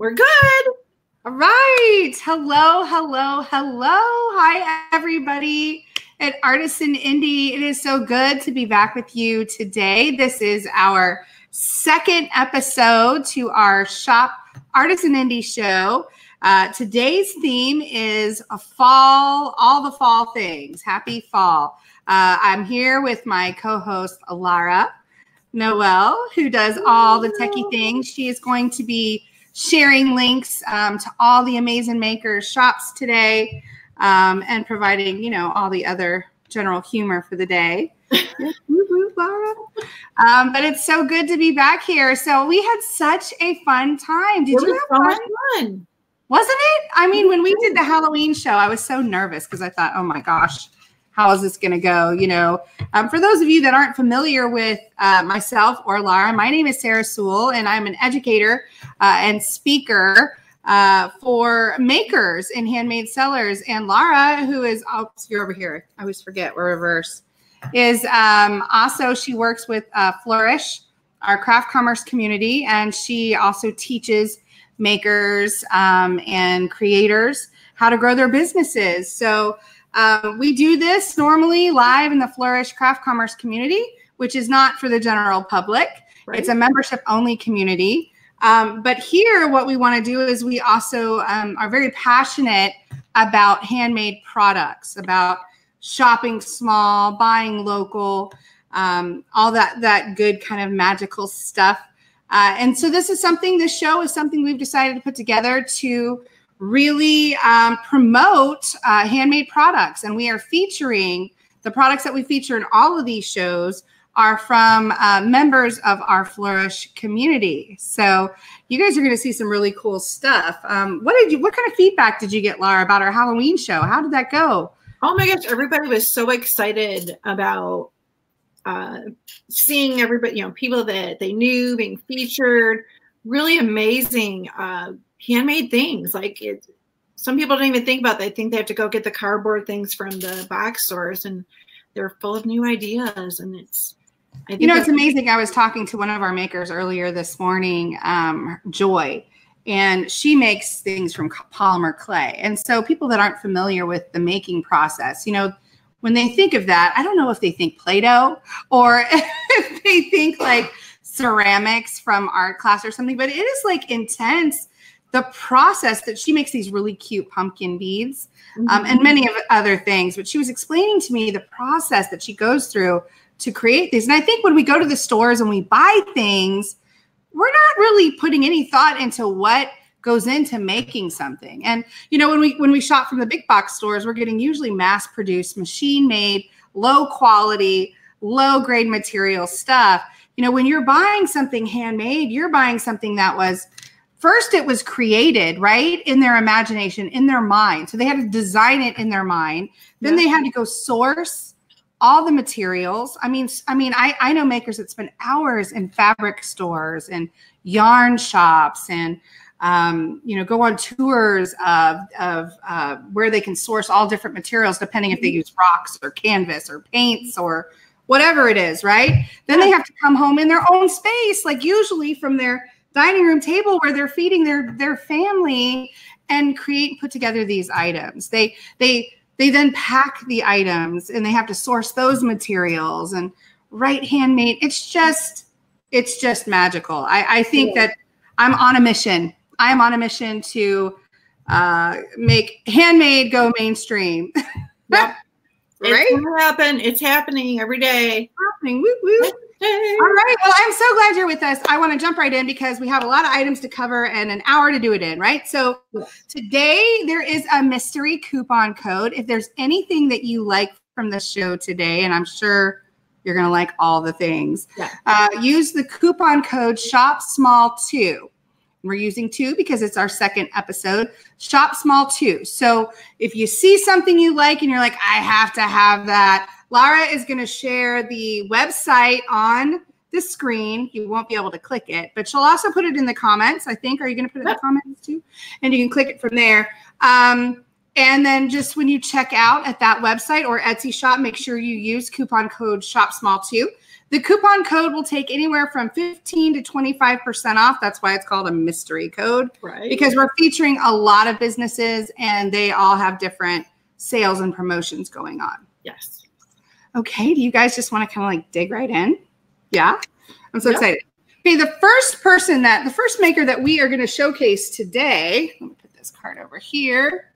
We're good. All right. Hello, hello, hello. Hi, everybody at Artisan Indie. It is so good to be back with you today. This is our second episode to our Shop Artisan Indie show. Uh, today's theme is a fall, all the fall things. Happy fall. Uh, I'm here with my co host, Lara Noel, who does all the techie things. She is going to be sharing links um, to all the amazing makers shops today um, and providing, you know, all the other general humor for the day. um, but it's so good to be back here. So we had such a fun time. Did it you have fun? fun? Wasn't it? I mean, when we did the Halloween show, I was so nervous because I thought, oh my gosh, how is this going to go? You know, um, for those of you that aren't familiar with uh, myself or Lara, my name is Sarah Sewell, and I'm an educator uh, and speaker uh, for makers and handmade sellers. And Lara, who is, oh, you're over here. I always forget, we're reverse, is um, also, she works with uh, Flourish, our craft commerce community, and she also teaches makers um, and creators how to grow their businesses. So, uh, we do this normally live in the Flourish Craft Commerce community, which is not for the general public. Right. It's a membership only community. Um, but here, what we want to do is we also um, are very passionate about handmade products, about shopping small, buying local, um, all that that good kind of magical stuff. Uh, and so this is something. This show is something we've decided to put together to really um, promote uh, handmade products. And we are featuring the products that we feature in all of these shows are from uh, members of our Flourish community. So you guys are going to see some really cool stuff. Um, what did you? What kind of feedback did you get, Lara, about our Halloween show? How did that go? Oh my gosh, everybody was so excited about uh, seeing everybody, you know, people that they knew being featured. Really amazing. Uh, handmade things. Like it, some people don't even think about. That. They think they have to go get the cardboard things from the box stores, and they're full of new ideas. And it's, you know, it's amazing. I was talking to one of our makers earlier this morning, um, Joy, and she makes things from polymer clay. And so, people that aren't familiar with the making process, you know, when they think of that, I don't know if they think Play-Doh or if they think like ceramics from art class or something, but it is like intense the process that she makes these really cute pumpkin beads um, mm-hmm. and many of other things. But she was explaining to me the process that she goes through to create these. And I think when we go to the stores and we buy things, we're not really putting any thought into what goes into making something. And you know, when we when we shop from the big box stores, we're getting usually mass produced, machine made, low quality, low grade material stuff. You know, when you're buying something handmade, you're buying something that was first it was created right in their imagination in their mind. So they had to design it in their mind. Then yeah. they had to go source all the materials. I mean i mean I, I know makers that spend hours in fabric stores and yarn shops and um, you know go on tours of, of uh, where they can source all different materials depending if they use rocks or canvas or paints or whatever it is right? Then they have to come home in their own space like usually from their dining room table where they're feeding their their family and create put together these items. They they they then pack the items and they have to source those materials and write handmade. It's just it's just magical. I, I think yeah. that I'm on a mission. I am on a mission to uh, make handmade go mainstream. Yep. right? It's happen. It's happening every day. It's happening. Woo, woo. All right. Well, I'm so glad you're with us. I want to jump right in because we have a lot of items to cover and an hour to do it in, right? So today there is a mystery coupon code. If there's anything that you like from the show today, and I'm sure you're going to like all the things, yeah. uh, use the coupon code shop small two. We're using two because it's our second episode. Shop small two. So if you see something you like and you're like, I have to have that Lara is going to share the website on the screen. You won't be able to click it, but she'll also put it in the comments. I think. Are you going to put it in the comments too? And you can click it from there. Um, and then just when you check out at that website or Etsy shop, make sure you use coupon code Shop Small 2 The coupon code will take anywhere from 15 to 25% off. That's why it's called a mystery code. Right. Because we're featuring a lot of businesses and they all have different sales and promotions going on. Yes. Okay. Do you guys just want to kind of like dig right in? Yeah. I'm so Yep. excited. Okay. The first person that, the first maker that we are going to showcase today, let me put this card over here,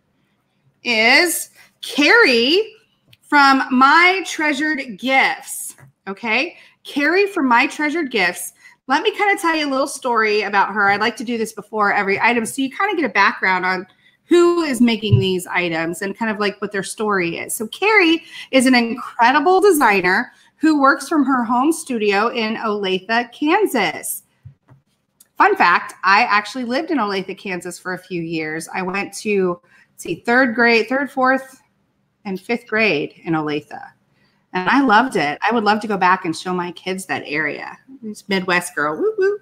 is Carrie from My Treasured Gifts. Okay. Carrie from My Treasured Gifts. Let me kind of tell you a little story about her. I'd like to do this before every item so you kind of get a background on who is making these items and kind of like what their story is. So, Carrie is an incredible designer who works from her home studio in Olathe, Kansas. Fun fact I actually lived in Olathe, Kansas for a few years. I went to, see, third grade, third, fourth, and fifth grade in Olathe. And I loved it. I would love to go back and show my kids that area. This Midwest girl. Woo woo.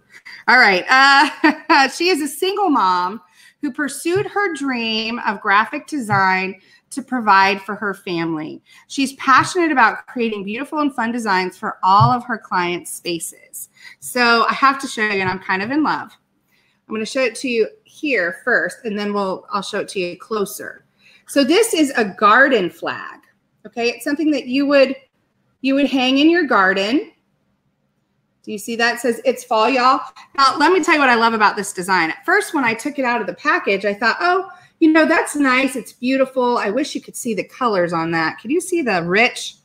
All right. Uh, she is a single mom who pursued her dream of graphic design to provide for her family. She's passionate about creating beautiful and fun designs for all of her clients' spaces. So I have to show you, and I'm kind of in love. I'm going to show it to you here first, and then we'll I'll show it to you closer. So this is a garden flag. Okay, it's something that you would you would hang in your garden. Do you see that? It says it's fall, y'all. Now, let me tell you what I love about this design. At first, when I took it out of the package, I thought, oh, you know, that's nice. It's beautiful. I wish you could see the colors on that. Can you see the rich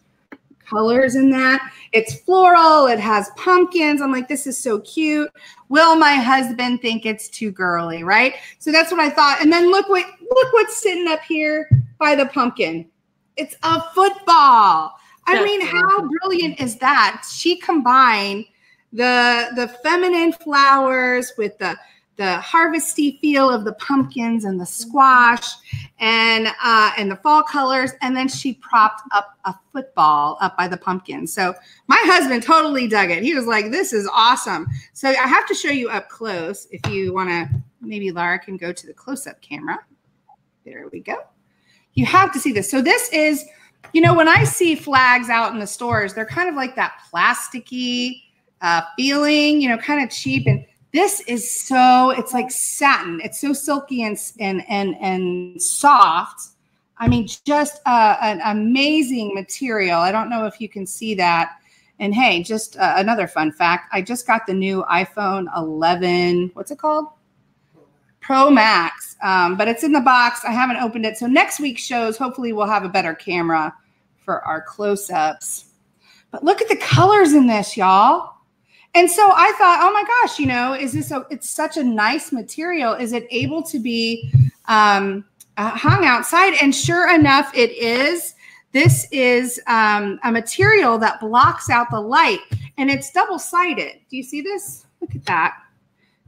colors in that? It's floral. It has pumpkins. I'm like, this is so cute. Will my husband think it's too girly, right? So that's what I thought. And then look what look what's sitting up here by the pumpkin. It's a football. I That's mean, how brilliant is that? She combined the the feminine flowers with the the harvesty feel of the pumpkins and the squash and uh, and the fall colors. And then she propped up a football up by the pumpkin. So my husband totally dug it. He was like this is awesome. So i have to show you up close if you want to maybe lara can go to the close-up camera. There we go. You have to see this. So this is you know when i see flags out in the stores they're kind of like that plasticky uh, feeling you know kind of cheap and this is so it's like satin. It's so silky and and and, and soft. I mean just uh, an amazing material. I don't know if you can see that. And hey just uh, another fun fact i just got the new iphone 11 what's it called? Pro max. Um, but it's in the box. I haven't opened it. So next week's shows hopefully we'll have a better camera for our close-ups. But look at the colors in this y'all and so I thought, oh my gosh, you know, is this a, it's such a nice material. Is it able to be um, uh, hung outside? And sure enough, it is. This is um, a material that blocks out the light and it's double sided. Do you see this? Look at that.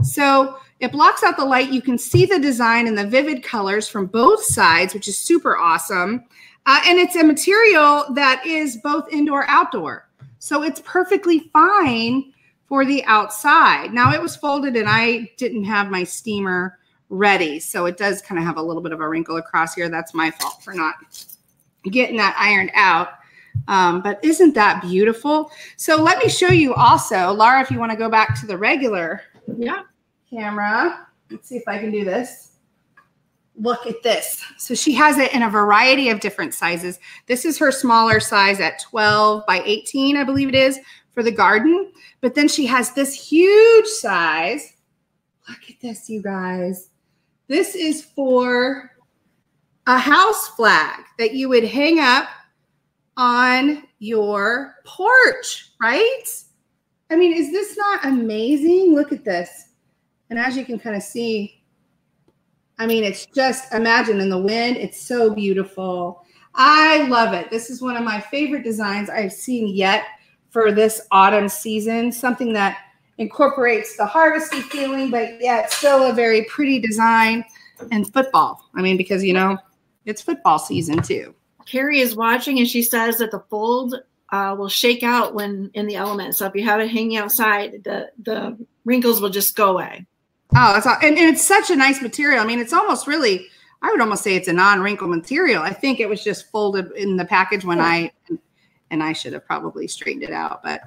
So it blocks out the light. You can see the design and the vivid colors from both sides, which is super awesome. Uh, and it's a material that is both indoor outdoor. So it's perfectly fine for the outside. Now it was folded and I didn't have my steamer ready. So it does kind of have a little bit of a wrinkle across here. That's my fault for not getting that ironed out. Um, but isn't that beautiful? So let me show you also, Lara, if you want to go back to the regular Yeah. camera. Let's see if I can do this. Look at this. So she has it in a variety of different sizes. This is her smaller size at 12 by 18, I believe it is, for the garden. But then she has this huge size. Look at this, you guys. This is for a house flag that you would hang up on your porch, right? I mean, is this not amazing? Look at this. And as you can kind of see, I mean, it's just imagine in the wind, it's so beautiful. I love it. This is one of my favorite designs I've seen yet for this autumn season, something that incorporates the harvesty feeling, but yet still a very pretty design and football. I mean, because you know, it's football season too. Carrie is watching and she says that the fold uh, will shake out when in the elements. So if you have it hanging outside, the the wrinkles will just go away. Oh, that's all, and, and it's such a nice material. I mean, it's almost really, I would almost say it's a non-wrinkle material. I think it was just folded in the package when I and I should have probably straightened it out, but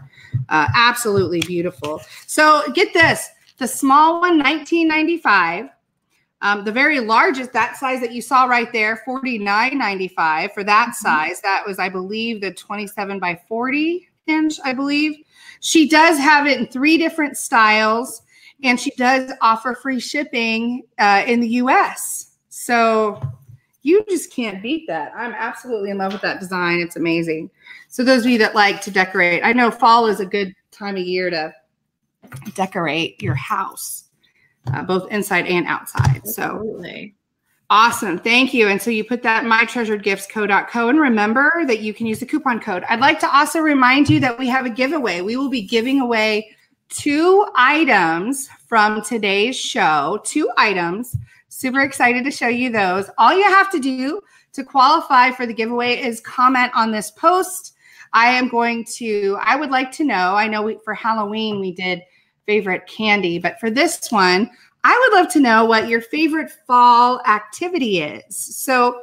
uh, absolutely beautiful. So get this, the small one, 1995. Um, the very largest, that size that you saw right there, 49.95 for that mm-hmm. size. That was, I believe, the 27 by 40 inch, I believe. She does have it in three different styles, and she does offer free shipping uh, in the US. So you just can't beat that. I'm absolutely in love with that design. It's amazing. So those of you that like to decorate, I know fall is a good time of year to decorate your house, uh, both inside and outside. Absolutely. So Awesome. Thank you. And so you put that mytreasuredgifts.co.co and remember that you can use the coupon code. I'd like to also remind you that we have a giveaway. We will be giving away two items from today's show, two items. Super excited to show you those. All you have to do to qualify for the giveaway is comment on this post. I am going to, I would like to know, I know we, for Halloween we did favorite candy, but for this one, I would love to know what your favorite fall activity is. So,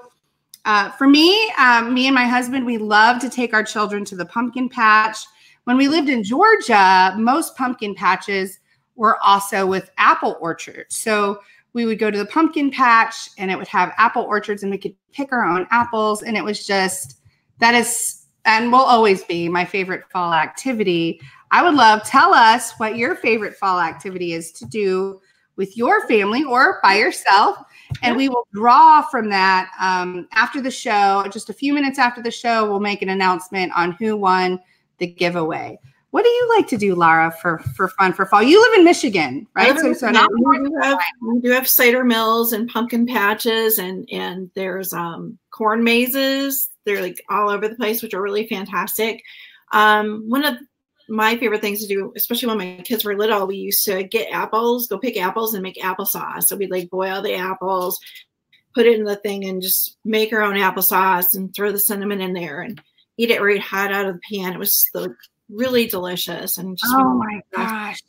uh, for me, um, me and my husband, we love to take our children to the pumpkin patch. When we lived in Georgia, most pumpkin patches were also with apple orchards. So we would go to the pumpkin patch and it would have apple orchards and we could pick our own apples. And it was just, that is, and will always be my favorite fall activity. I would love, tell us what your favorite fall activity is to do with your family or by yourself. And we will draw from that um, after the show. Just a few minutes after the show, we'll make an announcement on who won the giveaway. What do you like to do, Lara, for for fun for fall? You live in Michigan, right? So, so now we do, have, we do have cider mills and pumpkin patches, and and there's um, corn mazes. They're like all over the place, which are really fantastic. Um, one of my favorite things to do, especially when my kids were little, we used to get apples, go pick apples and make applesauce. So we'd like boil the apples, put it in the thing and just make our own applesauce and throw the cinnamon in there and eat it right hot out of the pan. It was the, really delicious and just oh my gosh.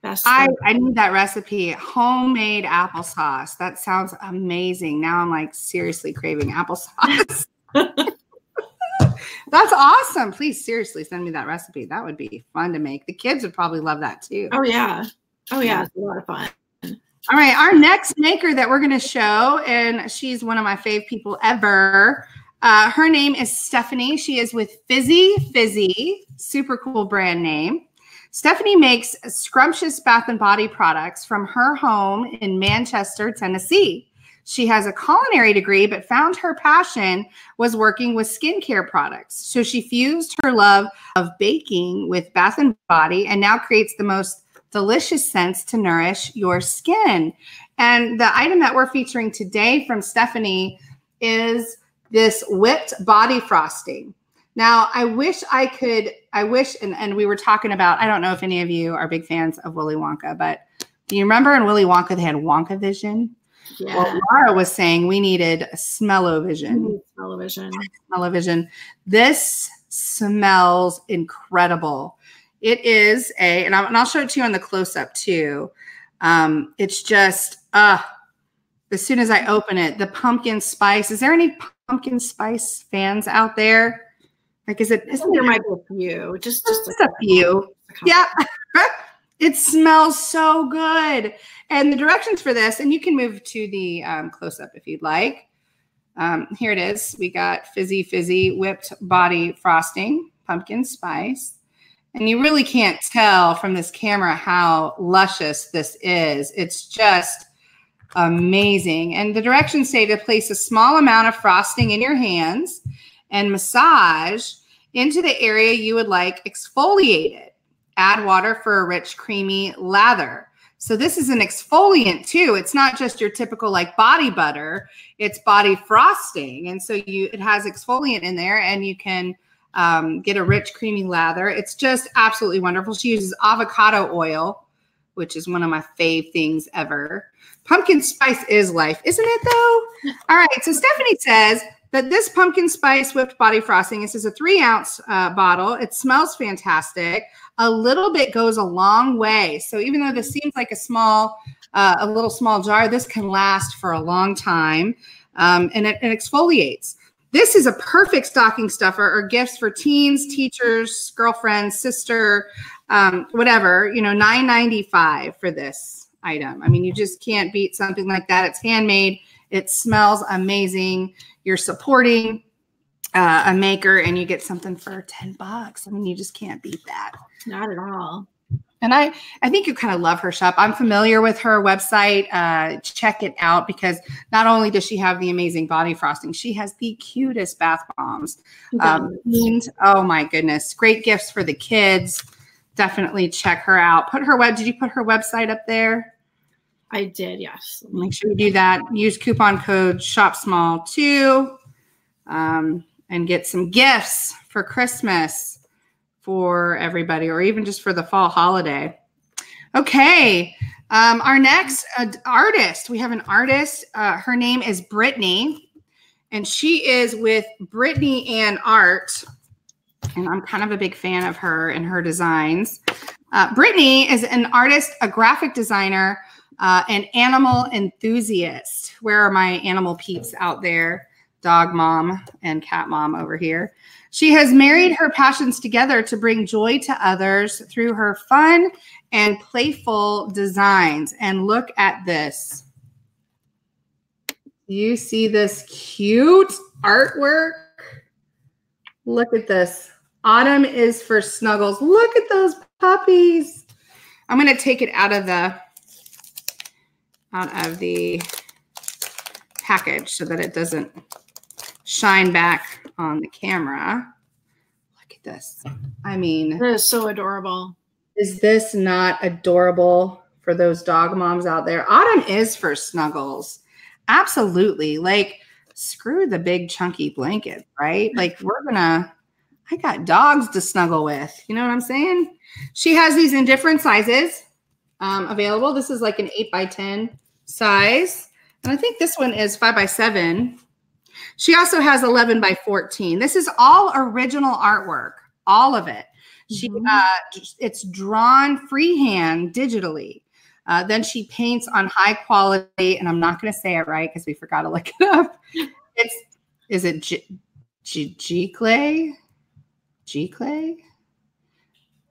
Best I, I need that recipe. Homemade applesauce. That sounds amazing. Now I'm like seriously craving applesauce. That's awesome. Please seriously send me that recipe. That would be fun to make. The kids would probably love that too. Oh yeah. Oh yeah, it's a lot of fun. All right, our next maker that we're going to show, and she's one of my fave people ever. Uh, her name is Stephanie. She is with Fizzy Fizzy, super cool brand name. Stephanie makes scrumptious bath and body products from her home in Manchester, Tennessee. She has a culinary degree, but found her passion was working with skincare products. So she fused her love of baking with Bath and Body and now creates the most delicious scents to nourish your skin. And the item that we're featuring today from Stephanie is this whipped body frosting. Now, I wish I could, I wish, and, and we were talking about, I don't know if any of you are big fans of Willy Wonka, but do you remember in Willy Wonka they had Wonka Vision? Yeah. Well, Lara was saying we needed smell-o-vision. Smell-o-vision. Smell-o-vision. This smells incredible. It is a, and, i will show it to you on the close-up too. Um, it's just, uh, as soon as I open it, the pumpkin spice. Is there any pumpkin spice fans out there? Like, is it? Isn't there might be a few. Just, just, just a, few. Yeah. it smells so good. And the directions for this, and you can move to the um, close up if you'd like. Um, here it is. We got fizzy, fizzy whipped body frosting, pumpkin spice. And you really can't tell from this camera how luscious this is. It's just amazing. And the directions say to place a small amount of frosting in your hands and massage into the area you would like exfoliated. Add water for a rich, creamy lather. So this is an exfoliant too. It's not just your typical like body butter, it's body frosting. And so you it has exfoliant in there and you can um, get a rich creamy lather. It's just absolutely wonderful. She uses avocado oil, which is one of my fave things ever. Pumpkin spice is life, isn't it though? All right. So Stephanie says that this pumpkin spice whipped body frosting, this is a three ounce uh, bottle. It smells fantastic a little bit goes a long way. So even though this seems like a small, uh, a little small jar, this can last for a long time um, and it, it exfoliates. This is a perfect stocking stuffer or gifts for teens, teachers, girlfriends, sister, um, whatever. You know, nine ninety five for this item. I mean, you just can't beat something like that. It's handmade. It smells amazing. You're supporting uh, a maker, and you get something for ten bucks. I mean, you just can't beat that. Not at all. And I, I think you kind of love her shop. I'm familiar with her website. Uh, check it out because not only does she have the amazing body frosting, she has the cutest bath bombs. Um, and, oh my goodness, great gifts for the kids. Definitely check her out. Put her web. Did you put her website up there? I did. Yes. Make sure you do that. Use coupon code Shop Small too, um, and get some gifts for Christmas for everybody or even just for the fall holiday. Okay. Um, our next uh, artist, we have an artist. Uh, her name is Brittany, and she is with Brittany and Art. And I'm kind of a big fan of her and her designs. Uh, Brittany is an artist, a graphic designer, uh, an animal enthusiast. Where are my animal peeps out there? Dog mom and cat mom over here. She has married her passions together to bring joy to others through her fun and playful designs. And look at this. You see this cute artwork? Look at this. Autumn is for snuggles. Look at those puppies. I'm going to take it out of the out of the package so that it doesn't shine back on the camera. Look at this. I mean, that is so adorable. Is this not adorable for those dog moms out there? Autumn is for snuggles. Absolutely. Like, screw the big chunky blanket, right? Like, we're gonna, I got dogs to snuggle with. You know what I'm saying? She has these in different sizes um, available. This is like an 8 by 10 size. And I think this one is 5 by 7 she also has 11 by 14. This is all original artwork, all of it. She mm-hmm. uh, it's drawn freehand digitally. Uh, then she paints on high quality, and I'm not going to say it right because we forgot to look it up. It's is it G, G, G clay? G clay?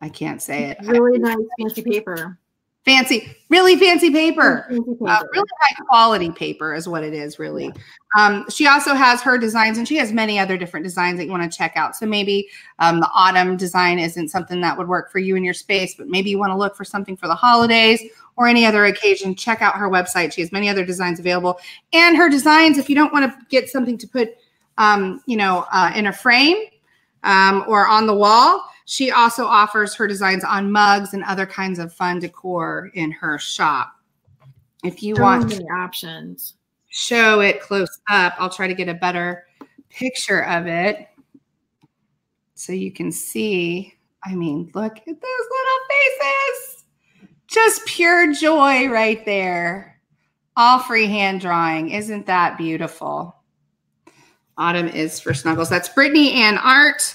I can't say it. Really nice fancy paper fancy, really fancy paper, fancy paper. Uh, really high quality paper is what it is, really. Yeah. Um, she also has her designs, and she has many other different designs that you want to check out. So maybe um, the autumn design isn't something that would work for you in your space, but maybe you want to look for something for the holidays or any other occasion. Check out her website. She has many other designs available, and her designs. If you don't want to get something to put, um, you know, uh, in a frame um, or on the wall she also offers her designs on mugs and other kinds of fun decor in her shop. If you so want many options, show it close up. I'll try to get a better picture of it so you can see. I mean, look at those little faces. Just pure joy right there. All free hand drawing. Isn't that beautiful? Autumn is for snuggles. That's Brittany and Art.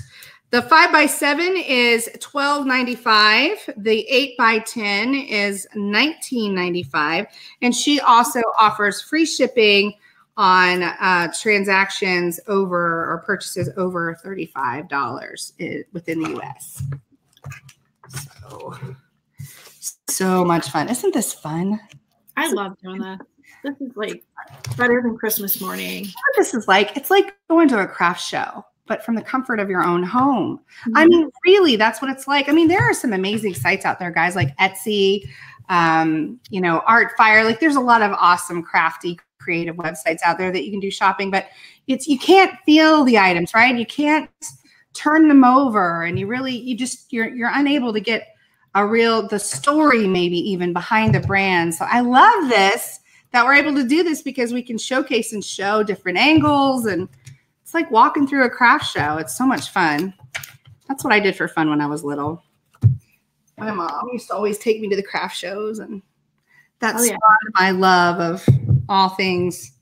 The five by seven is twelve ninety five. The eight by ten is nineteen ninety five, and she also offers free shipping on uh, transactions over or purchases over thirty five dollars within the U.S. So, so much fun! Isn't this fun? I love doing that. This is like better than Christmas morning. This is like it's like going to a craft show but from the comfort of your own home. Mm-hmm. I mean, really, that's what it's like. I mean, there are some amazing sites out there, guys, like Etsy, um, you know, Artfire. Like, there's a lot of awesome, crafty, creative websites out there that you can do shopping, but it's you can't feel the items, right? You can't turn them over, and you really, you just you're you're unable to get a real the story, maybe even behind the brand. So I love this that we're able to do this because we can showcase and show different angles and it's like walking through a craft show. It's so much fun. That's what I did for fun when I was little. My mom used to always take me to the craft shows, and that's oh, yeah. my love of all things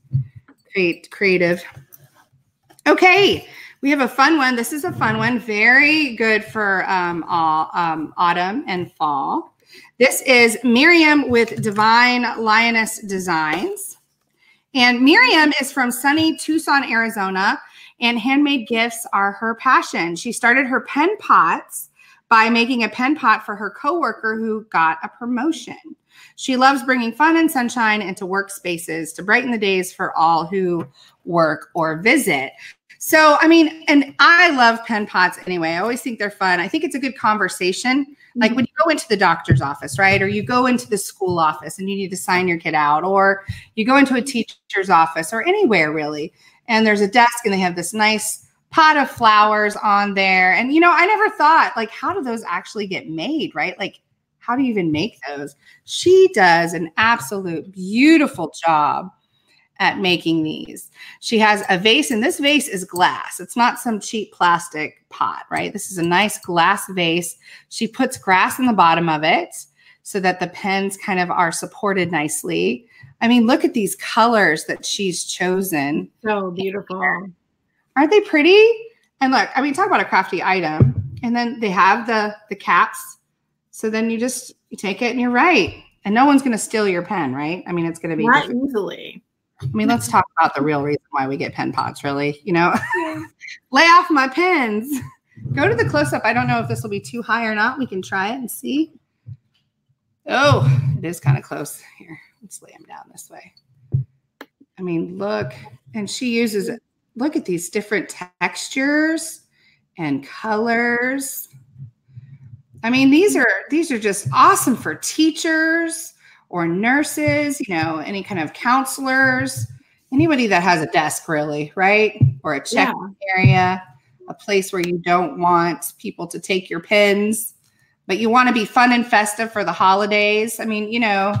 create creative. Okay, we have a fun one. This is a fun one. Very good for um, all, um, autumn and fall. This is Miriam with Divine Lioness Designs. And Miriam is from sunny Tucson, Arizona and handmade gifts are her passion. She started her pen pots by making a pen pot for her coworker who got a promotion. She loves bringing fun and sunshine into workspaces to brighten the days for all who work or visit. So, I mean, and I love pen pots anyway. I always think they're fun. I think it's a good conversation. Like when you go into the doctor's office, right? Or you go into the school office and you need to sign your kid out, or you go into a teacher's office or anywhere really, and there's a desk and they have this nice pot of flowers on there. And, you know, I never thought, like, how do those actually get made, right? Like, how do you even make those? She does an absolute beautiful job at making these. She has a vase, and this vase is glass. It's not some cheap plastic pot, right? This is a nice glass vase. She puts grass in the bottom of it so that the pens kind of are supported nicely. I mean, look at these colors that she's chosen. So beautiful. Aren't they pretty? And look, I mean, talk about a crafty item. And then they have the the caps. So then you just you take it and you're right. And no one's going to steal your pen, right? I mean, it's going to be not easily. I mean, let's talk about the real reason why we get pen pots, really. You know, lay off my pens. Go to the close up. I don't know if this will be too high or not. We can try it and see. Oh, it is kind of close. Here, them down this way. I mean, look, and she uses it. Look at these different textures and colors. I mean, these are these are just awesome for teachers or nurses, you know, any kind of counselors, anybody that has a desk, really, right? Or a check yeah. area, a place where you don't want people to take your pins, but you want to be fun and festive for the holidays. I mean, you know,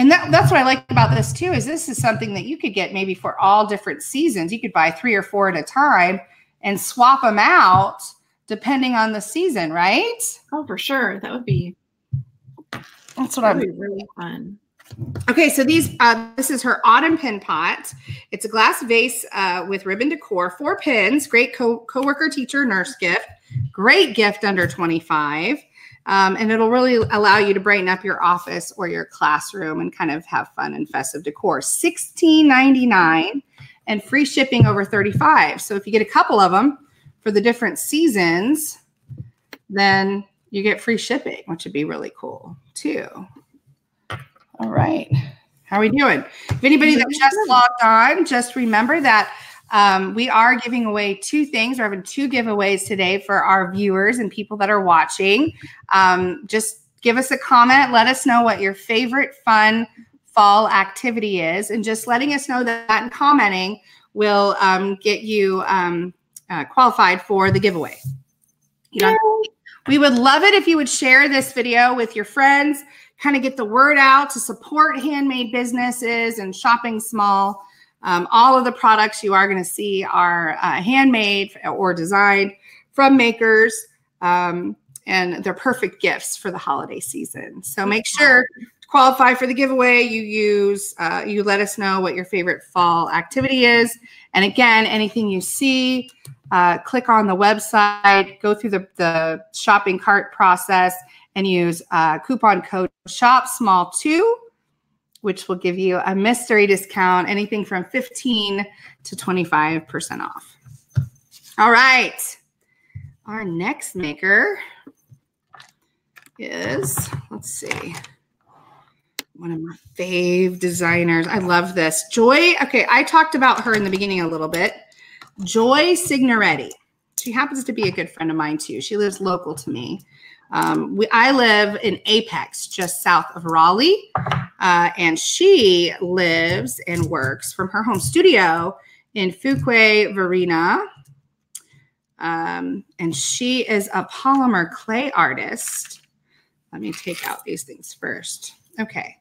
and that, that's what I like about this too, is this is something that you could get maybe for all different seasons. You could buy three or four at a time and swap them out depending on the season, right? Oh, for sure. That would be that's what I'm really fun. Okay, so these uh, this is her autumn pin pot. It's a glass vase uh, with ribbon decor, four pins. Great co coworker, teacher, nurse gift. Great gift under twenty five, um, and it'll really allow you to brighten up your office or your classroom and kind of have fun and festive decor. Sixteen ninety nine, and free shipping over thirty five. So if you get a couple of them for the different seasons, then you get free shipping, which would be really cool too. All right. How are we doing? If anybody that just logged on, just remember that um, we are giving away two things. We're having two giveaways today for our viewers and people that are watching. Um, just give us a comment. Let us know what your favorite fun fall activity is. And just letting us know that and commenting will um, get you um, uh, qualified for the giveaway. You know, we would love it if you would share this video with your friends, kind of get the word out to support handmade businesses and shopping small. Um, all of the products you are going to see are uh, handmade or designed from makers, um, and they're perfect gifts for the holiday season. So make sure to qualify for the giveaway. You use, uh, you let us know what your favorite fall activity is. And again, anything you see, uh, click on the website, go through the, the shopping cart process, and use uh, coupon code shop small 2 which will give you a mystery discount, anything from 15 to 25% off. All right. Our next maker is, let's see, one of my fave designers. I love this. Joy, okay, I talked about her in the beginning a little bit. Joy Signoretti. She happens to be a good friend of mine too. She lives local to me. Um, we, I live in Apex, just south of Raleigh, uh, and she lives and works from her home studio in Fuquay-Varina. Um, and she is a polymer clay artist. Let me take out these things first. Okay.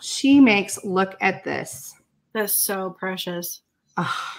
She makes, look at this. That's so precious. Oh,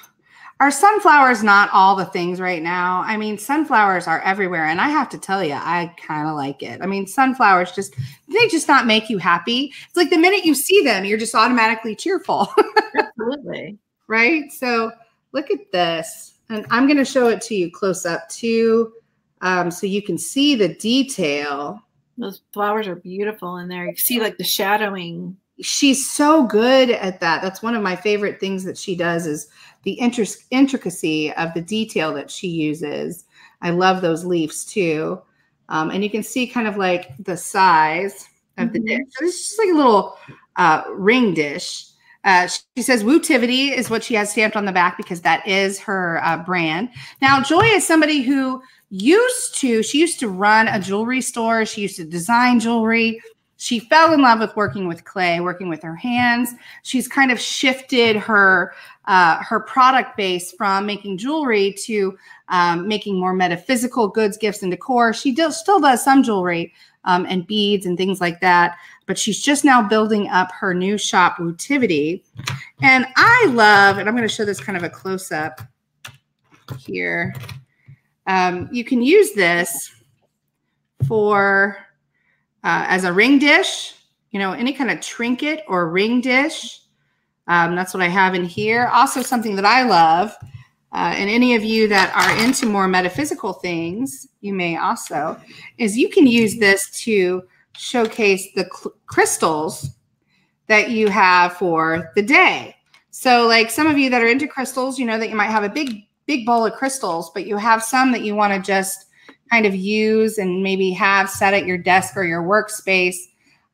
are sunflowers not all the things right now? I mean, sunflowers are everywhere. And I have to tell you, I kind of like it. I mean, sunflowers just, they just not make you happy. It's like the minute you see them, you're just automatically cheerful. Absolutely. right? So look at this. And I'm going to show it to you close up too, um, so you can see the detail. Those flowers are beautiful in there. You see like the shadowing she's so good at that. That's one of my favorite things that she does is the intricacy of the detail that she uses. I love those leaves too. Um, and you can see kind of like the size of the mm-hmm. dish. So it's just like a little uh, ring dish. Uh, she says Wootivity is what she has stamped on the back because that is her uh, brand. Now, Joy is somebody who used to, she used to run a jewelry store. She used to design jewelry. She fell in love with working with clay, working with her hands. She's kind of shifted her uh, her product base from making jewelry to um, making more metaphysical goods, gifts, and decor. She still does some jewelry um, and beads and things like that, but she's just now building up her new shop, Wootivity. And I love, and I'm going to show this kind of a close up here. Um, you can use this for uh, as a ring dish, you know, any kind of trinket or ring dish. Um, that's what I have in here. Also, something that I love, uh, and any of you that are into more metaphysical things, you may also, is you can use this to showcase the crystals that you have for the day. So, like some of you that are into crystals, you know that you might have a big, big bowl of crystals, but you have some that you want to just kind of use and maybe have set at your desk or your workspace.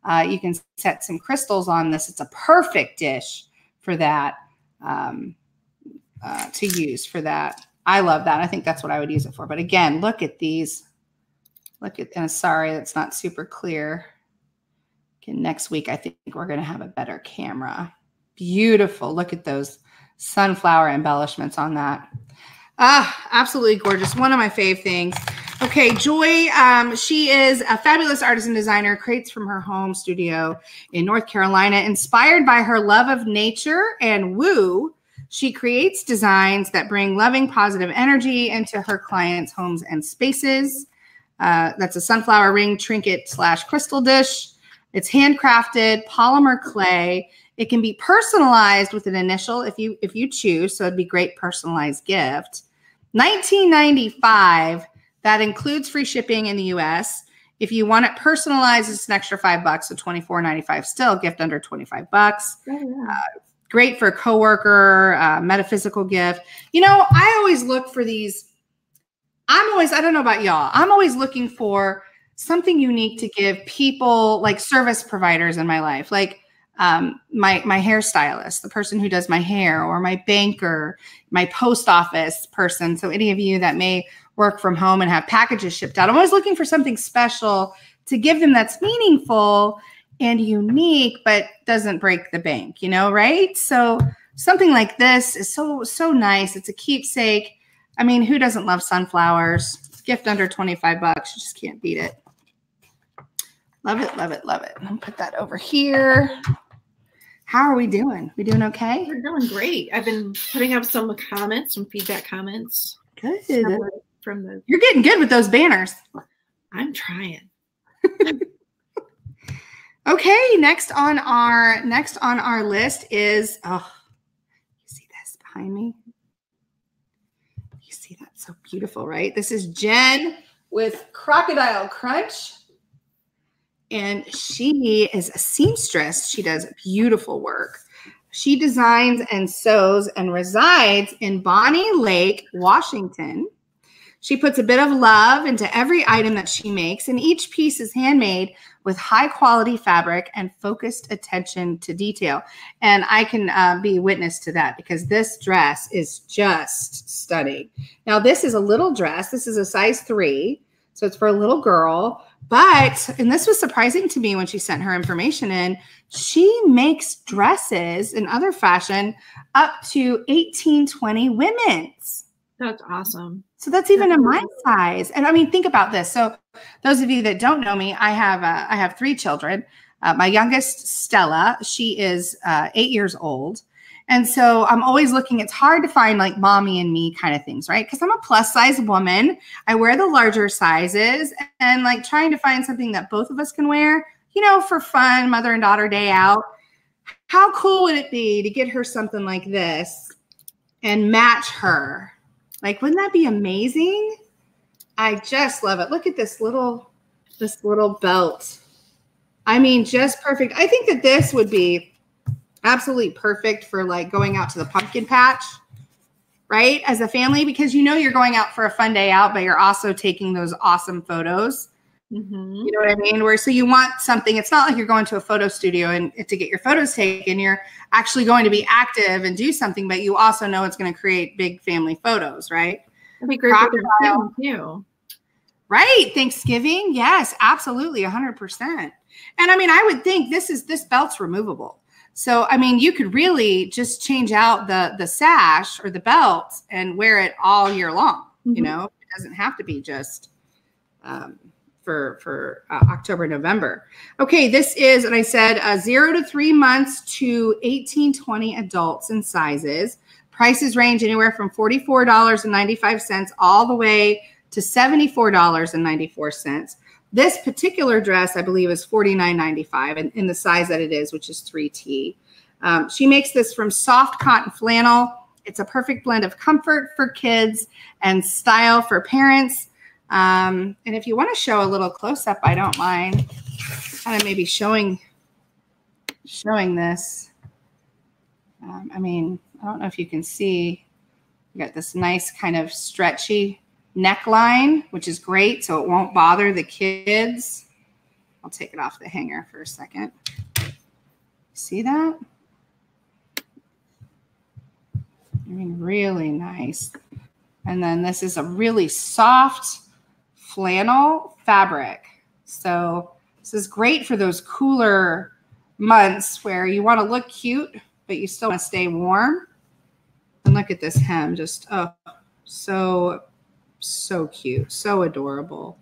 Uh, you can set some crystals on this. It's a perfect dish for that um, uh, to use for that. I love that. I think that's what I would use it for. But again, look at these. Look at, and sorry, that's not super clear. Okay, next week, I think we're going to have a better camera. Beautiful. Look at those sunflower embellishments on that. Ah, absolutely gorgeous. One of my fave things. Okay, Joy, um, she is a fabulous artisan designer, creates from her home studio in North Carolina. Inspired by her love of nature and woo, she creates designs that bring loving, positive energy into her clients' homes and spaces. Uh, that's a sunflower ring trinket slash crystal dish. It's handcrafted polymer clay. It can be personalized with an initial if you if you choose. So it'd be great personalized gift. 1995 that includes free shipping in the US. If you want it personalized, it's an extra five bucks, so twenty four ninety five. Still, gift under twenty five bucks. Oh, yeah. uh, great for a coworker, uh, metaphysical gift. You know, I always look for these. I'm always, I don't know about y'all. I'm always looking for something unique to give people, like service providers in my life, like um, my my hairstylist, the person who does my hair, or my banker, my post office person. So any of you that may work from home and have packages shipped out. I'm always looking for something special to give them that's meaningful and unique, but doesn't break the bank, you know, right? So something like this is so, so nice. It's a keepsake. I mean, who doesn't love sunflowers? Gift under 25 bucks. You just can't beat it. Love it, love it, love it. I'll put that over here. How are we doing? We doing okay? We're doing great. I've been putting up some comments, some feedback comments. Good from the. You're getting good with those banners. I'm trying. okay, next on our next on our list is oh, you see this behind me? You see that so beautiful, right? This is Jen with Crocodile Crunch. And she is a seamstress. She does beautiful work. She designs and sews and resides in Bonney Lake, Washington. She puts a bit of love into every item that she makes, and each piece is handmade with high quality fabric and focused attention to detail. And I can uh, be witness to that because this dress is just stunning. Now, this is a little dress, this is a size three, so it's for a little girl. But, and this was surprising to me when she sent her information in, she makes dresses in other fashion up to 18, 20 women's. That's awesome. So that's even a my size. And I mean, think about this. So those of you that don't know me, I have uh, I have three children. Uh, my youngest, Stella, she is uh, eight years old. And so I'm always looking, it's hard to find like mommy and me kind of things, right? Because I'm a plus size woman. I wear the larger sizes and like trying to find something that both of us can wear, you know, for fun, mother and daughter day out. How cool would it be to get her something like this and match her? Like, wouldn't that be amazing? I just love it. Look at this little, this little belt. I mean, just perfect. I think that this would be absolutely perfect for like going out to the pumpkin patch, right? As a family, because you know you're going out for a fun day out, but you're also taking those awesome photos. Mm-hmm. You know what I mean? Where so you want something, it's not like you're going to a photo studio and to get your photos taken, you're actually going to be active and do something, but you also know it's going to create big family photos, right? That'd be great for too. Right. Thanksgiving. Yes, absolutely. 100%. And I mean, I would think this is this belt's removable. So I mean, you could really just change out the the sash or the belt and wear it all year long. Mm-hmm. You know, it doesn't have to be just um, for for uh, October November. Okay, this is and I said uh, zero to three months to 18 20 adults and sizes. Prices range anywhere from forty four dollars and ninety five cents all the way to seventy four dollars and ninety four cents. This particular dress, I believe, is $49.95 in, in the size that it is, which is 3T. Um, she makes this from soft cotton flannel. It's a perfect blend of comfort for kids and style for parents. Um, and if you want to show a little close up, I don't mind kind of maybe showing showing this. Um, I mean, I don't know if you can see. You got this nice kind of stretchy neckline, which is great. So it won't bother the kids. I'll take it off the hanger for a second. See that? I mean, really nice. And then this is a really soft flannel fabric. So this is great for those cooler months where you want to look cute, but you still want to stay warm. And look at this hem, just oh, so so cute, so adorable.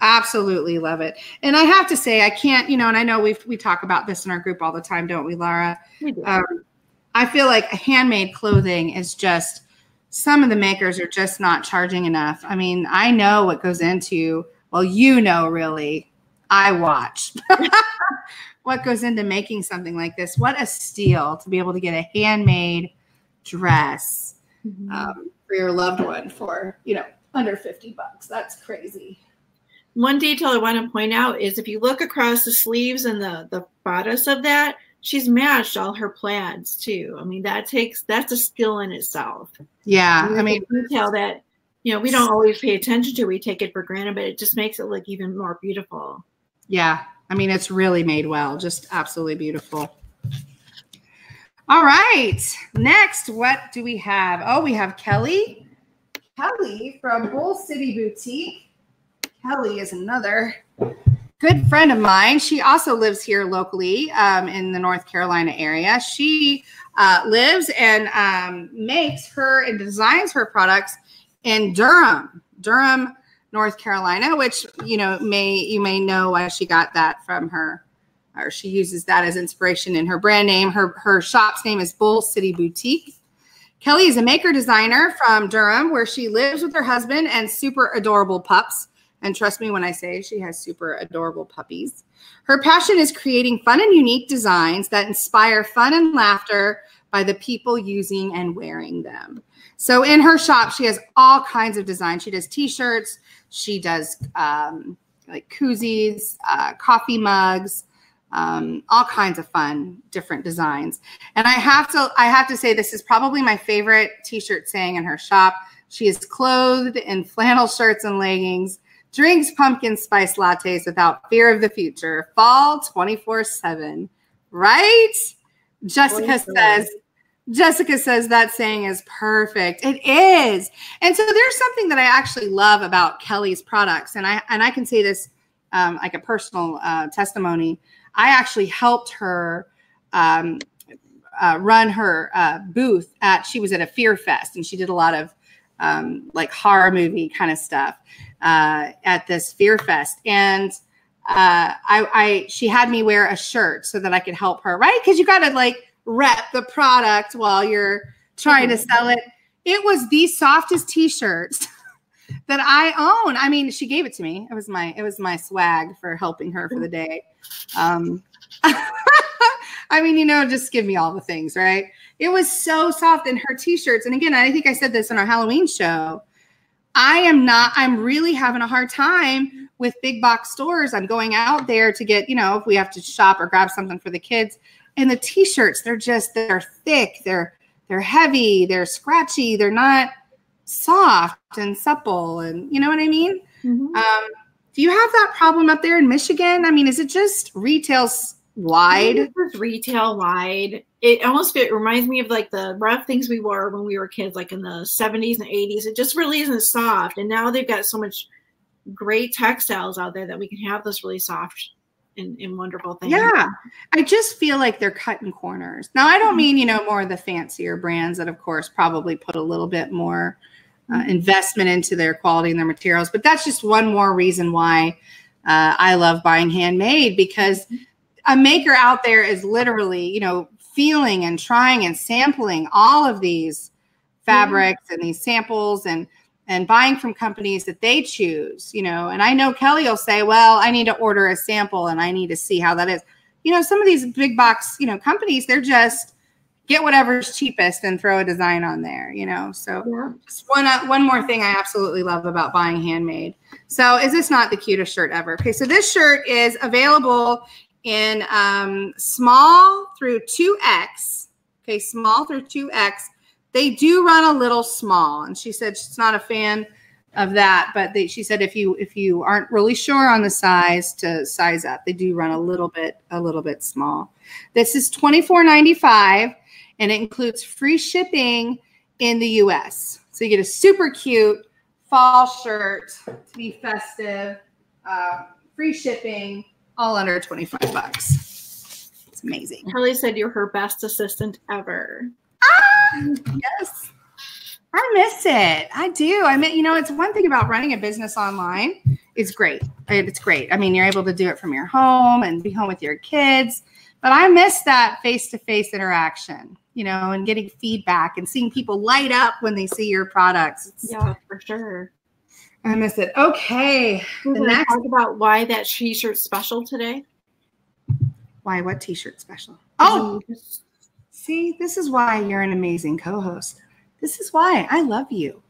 Absolutely love it. And I have to say, I can't, you know, and I know we we talk about this in our group all the time, don't we, Lara? We do. Um, I feel like handmade clothing is just some of the makers are just not charging enough. I mean, I know what goes into, well, you know, really, I watch what goes into making something like this. What a steal to be able to get a handmade dress mm-hmm. um, for your loved one for, you know, under 50 bucks. That's crazy. One detail I want to point out is if you look across the sleeves and the, the bodice of that, she's matched all her plaids too. I mean, that takes, that's a skill in itself. Yeah. I mean, detail that, you know, we don't always pay attention to, we take it for granted, but it just makes it look even more beautiful. Yeah. I mean, it's really made well, just absolutely beautiful. All right. Next, what do we have? Oh, we have Kelly Kelly from Bull City Boutique. Kelly is another good friend of mine. She also lives here locally um, in the North Carolina area. She uh, lives and um, makes her and designs her products in Durham, Durham, North Carolina, which you know may you may know why she got that from her, or she uses that as inspiration in her brand name. Her her shop's name is Bull City Boutique. Kelly is a maker designer from Durham, where she lives with her husband and super adorable pups. And trust me when I say she has super adorable puppies. Her passion is creating fun and unique designs that inspire fun and laughter by the people using and wearing them. So in her shop, she has all kinds of designs. She does t-shirts, she does um, like koozies, uh, coffee mugs, um, all kinds of fun different designs and i have to i have to say this is probably my favorite t-shirt saying in her shop she is clothed in flannel shirts and leggings drinks pumpkin spice lattes without fear of the future fall 24 7 right jessica says Jessica says that saying is perfect. It is. And so there's something that I actually love about Kelly's products. And I and I can say this um, like a personal uh, testimony. I actually helped her um, uh, run her uh, booth at. She was at a Fear Fest, and she did a lot of um, like horror movie kind of stuff uh, at this Fear Fest, and. Uh, I, I she had me wear a shirt so that I could help her, right? Because you got to like rep the product while you're trying to sell it. It was the softest t-shirts that I own. I mean, she gave it to me. It was my it was my swag for helping her for the day. Um, I mean, you know, just give me all the things, right? It was so soft in her t-shirts. And again, I think I said this in our Halloween show. I am not, I'm really having a hard time with big box stores. I'm going out there to get, you know, if we have to shop or grab something for the kids. And the t-shirts, they're just they're thick, they're they're heavy, they're scratchy, they're not soft and supple and you know what I mean? Mm-hmm. Um, do you have that problem up there in Michigan? I mean, is it just retail wide? retail wide. It almost it reminds me of like the rough things we wore when we were kids, like in the 70s and 80s. It just really isn't soft. And now they've got so much great textiles out there that we can have those really soft and, and wonderful things. Yeah. I just feel like they're cutting corners. Now, I don't mm-hmm. mean, you know, more of the fancier brands that, of course, probably put a little bit more uh, mm-hmm. investment into their quality and their materials. But that's just one more reason why uh, I love buying handmade because mm-hmm. a maker out there is literally, you know, feeling and trying and sampling all of these fabrics mm-hmm. and these samples and and buying from companies that they choose, you know. And I know Kelly will say, "Well, I need to order a sample and I need to see how that is." You know, some of these big box, you know, companies, they're just get whatever's cheapest and throw a design on there, you know. So yeah. one uh, one more thing I absolutely love about buying handmade. So is this not the cutest shirt ever? Okay, so this shirt is available in um, small through 2X. Okay, small through 2X they do run a little small, and she said she's not a fan of that, but they, she said if you if you aren't really sure on the size to size up, they do run a little bit a little bit small. This is twenty four ninety five, and it includes free shipping in the U.S. So you get a super cute fall shirt to be festive, uh, free shipping, all under twenty five bucks. It's amazing. Harley said you're her best assistant ever. Ah, Yes. I miss it. I do. I mean, you know, it's one thing about running a business online. It's great. It's great. I mean, you're able to do it from your home and be home with your kids. But I miss that face to face interaction, you know, and getting feedback and seeing people light up when they see your products. It's, yeah, for sure. I miss it. Okay. We're the next talk about why that t-shirt special today. Why what t-shirt special? Oh, um, See, this is why you're an amazing co-host. This is why I love you.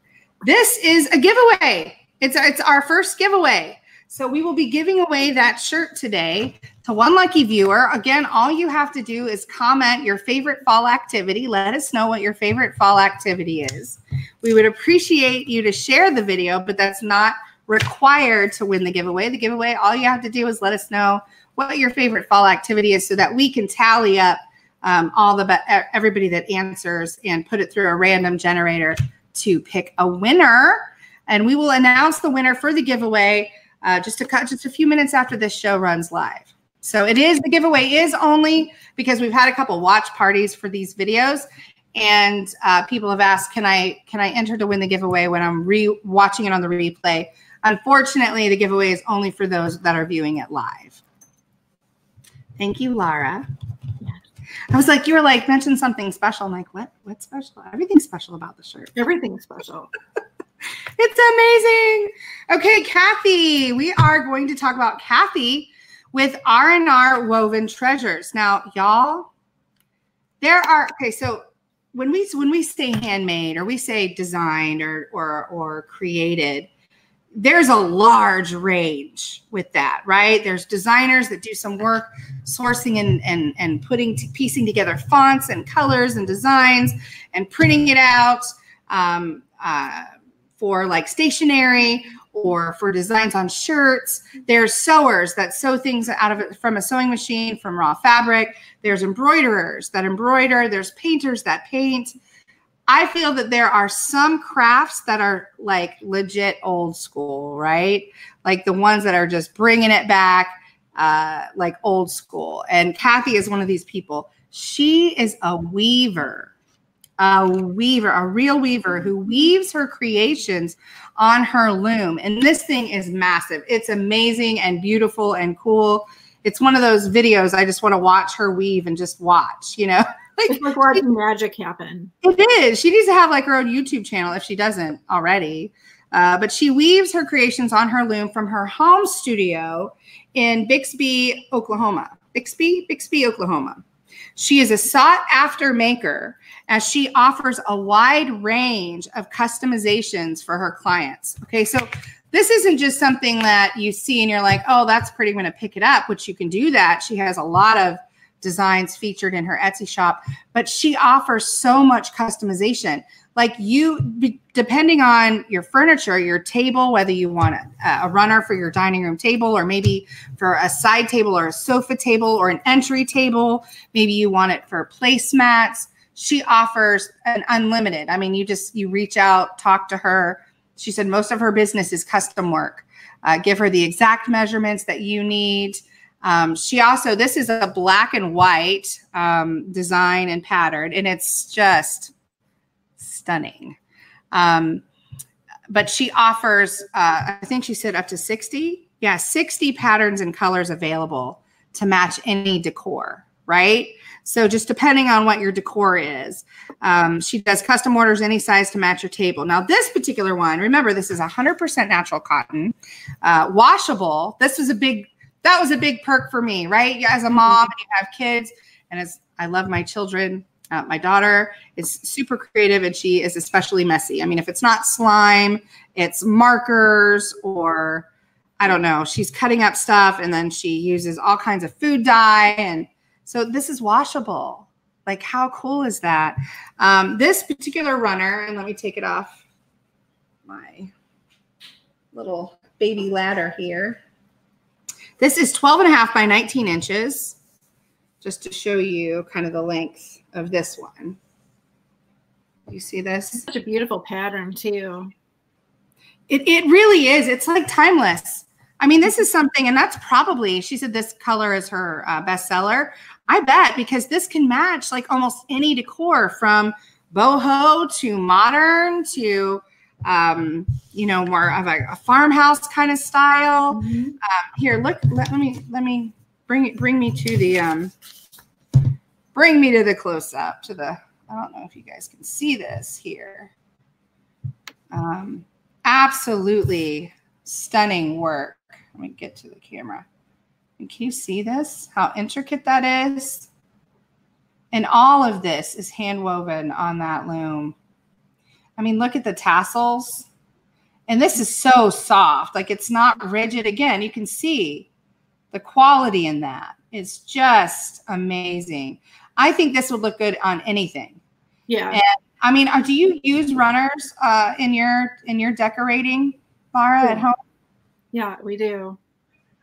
This is a giveaway. It's it's our first giveaway. So we will be giving away that shirt today to one lucky viewer. Again, all you have to do is comment your favorite fall activity. Let us know what your favorite fall activity is. We would appreciate you to share the video, but that's not required to win the giveaway. The giveaway, all you have to do is let us know what your favorite fall activity is so that we can tally up um, all the everybody that answers and put it through a random generator to pick a winner. And we will announce the winner for the giveaway uh, just a just a few minutes after this show runs live. So it is the giveaway is only because we've had a couple watch parties for these videos, and uh, people have asked, "Can I can I enter to win the giveaway when I'm re watching it on the replay?" Unfortunately, the giveaway is only for those that are viewing it live. Thank you, Lara. I was like, you were like, mention something special. I'm like, what? What's special? Everything's special about the shirt. Everything's special. it's amazing. Okay, Kathy, we are going to talk about Kathy with R&R Woven Treasures. Now, y'all, there are okay, so when we when we say handmade or we say designed or or or created, there's a large range with that, right? There's designers that do some work sourcing and and and putting piecing together fonts and colors and designs and printing it out um, uh, for like stationery or for designs on shirts. There's sewers that sew things out of it from a sewing machine from raw fabric. There's embroiderers that embroider. There's painters that paint. I feel that there are some crafts that are like legit old school, right? Like the ones that are just bringing it back, uh, like old school. And Kathy is one of these people. She is a weaver, a weaver, a real weaver who weaves her creations on her loom. And this thing is massive. It's amazing and beautiful and cool. It's one of those videos I just want to watch her weave and just watch, you know? like, like watching magic happen. It is. She needs to have like her own YouTube channel if she doesn't already. Uh, but she weaves her creations on her loom from her home studio in Bixby, Oklahoma. Bixby, Bixby, Oklahoma. She is a sought after maker as she offers a wide range of customizations for her clients. Okay, so this isn't just something that you see and you're like, oh, that's pretty, I'm going to pick it up, which you can do that. She has a lot of designs featured in her Etsy shop, but she offers so much customization. Like you, depending on your furniture, your table, whether you want a, a, runner for your dining room table, or maybe for a side table or a sofa table or an entry table, maybe you want it for placemats. She offers an unlimited. I mean, you just you reach out, talk to her she said most of her business is custom work. Uh, give her the exact measurements that you need. Um, she also, this is a black and white um, design and pattern, and it's just stunning. Um, but she offers, uh, I think she said up to 60. Yeah, 60 patterns and colors available to match any decor, right? So just depending on what your decor is, um, she does custom orders any size to match your table. Now this particular one, remember this is 100% natural cotton, uh, washable. This was a big, that was a big perk for me, right? As a mom and you have kids, and as I love my children, uh, my daughter is super creative and she is especially messy. I mean, if it's not slime, it's markers or I don't know. She's cutting up stuff and then she uses all kinds of food dye and so this is washable. Like how cool is that? Um, this particular runner, and let me take it off my little baby ladder here. This is 12 and a half by 19 inches, just to show you kind of the length of this one. You see this? Such a beautiful pattern too. It, it really is. It's like timeless. I mean, this is something, and that's probably, she said this color is her uh, bestseller. I bet because this can match like almost any decor from boho to modern to um, you know more of a, a farmhouse kind of style. Mm-hmm. Um, here, look. Let, let, me let me bring it bring me to the um, bring me to the close up to the. I don't know if you guys can see this here. Um, absolutely stunning work. Let me get to the camera. And can you see this? How intricate that is? And all of this is hand woven on that loom. I mean, look at the tassels. And this is so soft. Like it's not rigid. Again, you can see the quality in that. It's just amazing. I think this would look good on anything. Yeah. And, I mean, do you use runners uh, in your in your decorating, Lara, yeah. at home? Yeah, we do.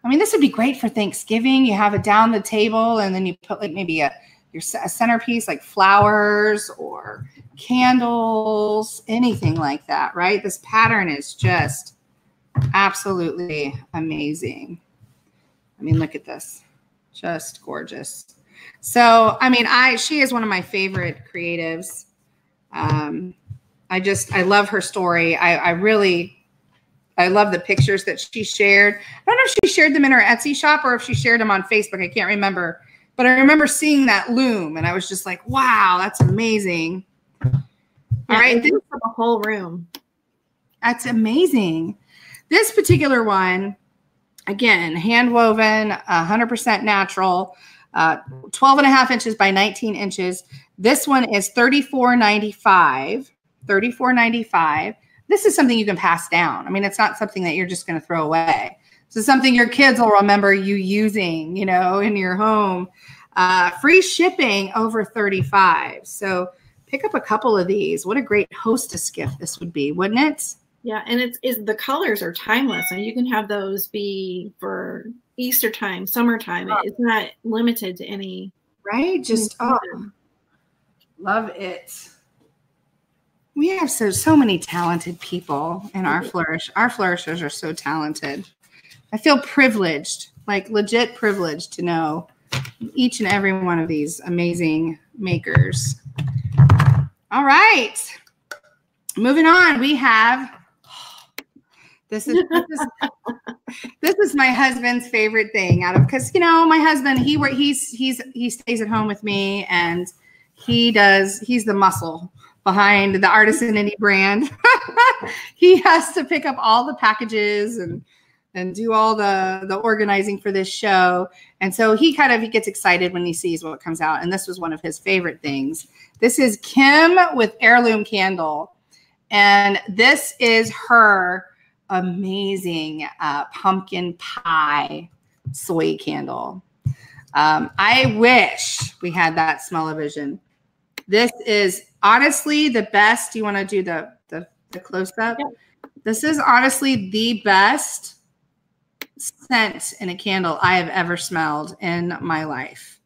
I mean, this would be great for Thanksgiving. You have it down the table, and then you put like maybe a your centerpiece like flowers or candles, anything like that, right? This pattern is just absolutely amazing. I mean, look at this. Just gorgeous. So, I mean, I she is one of my favorite creatives. Um, I just I love her story. I, I really I love the pictures that she shared. I don't know if she shared them in her Etsy shop or if she shared them on Facebook. I can't remember. But I remember seeing that loom and I was just like, wow, that's amazing. Yeah, All right. This, for the whole room. That's amazing. This particular one, again, hand woven, 100% natural, uh, 12 and a half inches by 19 inches. This one is 34.95. 34.95 this is something you can pass down. I mean, it's not something that you're just going to throw away. Is something your kids will remember you using, you know, in your home. Uh, free shipping over 35. So pick up a couple of these. What a great hostess gift this would be, wouldn't it? Yeah, and it's, is the colors are timeless, and you can have those be for Easter time, summertime. Oh. It's not limited to any. Right? Just oh, love it we have so so many talented people in our flourish. Our flourishers are so talented. I feel privileged, like legit privileged to know each and every one of these amazing makers. All right. Moving on, we have this is this is, this is my husband's favorite thing out of because you know my husband he he's he's he stays at home with me and he does he's the muscle behind the artisan indie brand. he has to pick up all the packages and and do all the the organizing for this show. And so he kind of he gets excited when he sees what comes out. And this was one of his favorite things. This is Kim with Heirloom Candle. And this is her amazing uh, pumpkin pie soy candle. Um, I wish we had that smell-o-vision. This is honestly the best. You want to do the, the, the close up? This is honestly the best scent in a candle I have ever smelled in my life.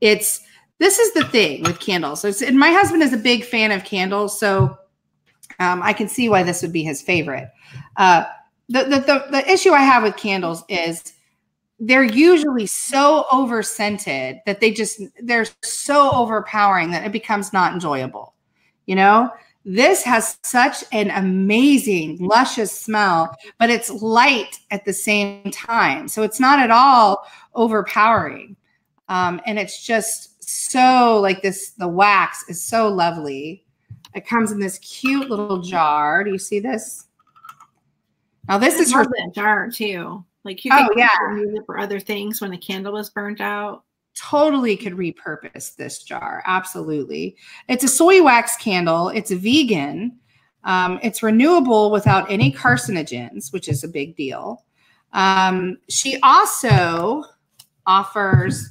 It's this is the thing with candles. So and my husband is a big fan of candles, so um, I can see why this would be his favorite. Uh, the, the, the the issue I have with candles is they're usually so over scented that they just they're so overpowering that it becomes not enjoyable. You know, this has such an amazing, luscious smell, but it's light at the same time. So it's not at all overpowering. Um, and it's just so like this the wax is so lovely. It comes in this cute little jar. Do you see this? Now this I is her jar too. Like you can oh, yeah. use it for other things when the candle was burnt out. Totally could repurpose this jar. Absolutely. It's a soy wax candle. It's vegan. Um, it's renewable without any carcinogens, which is a big deal. Um, she also offers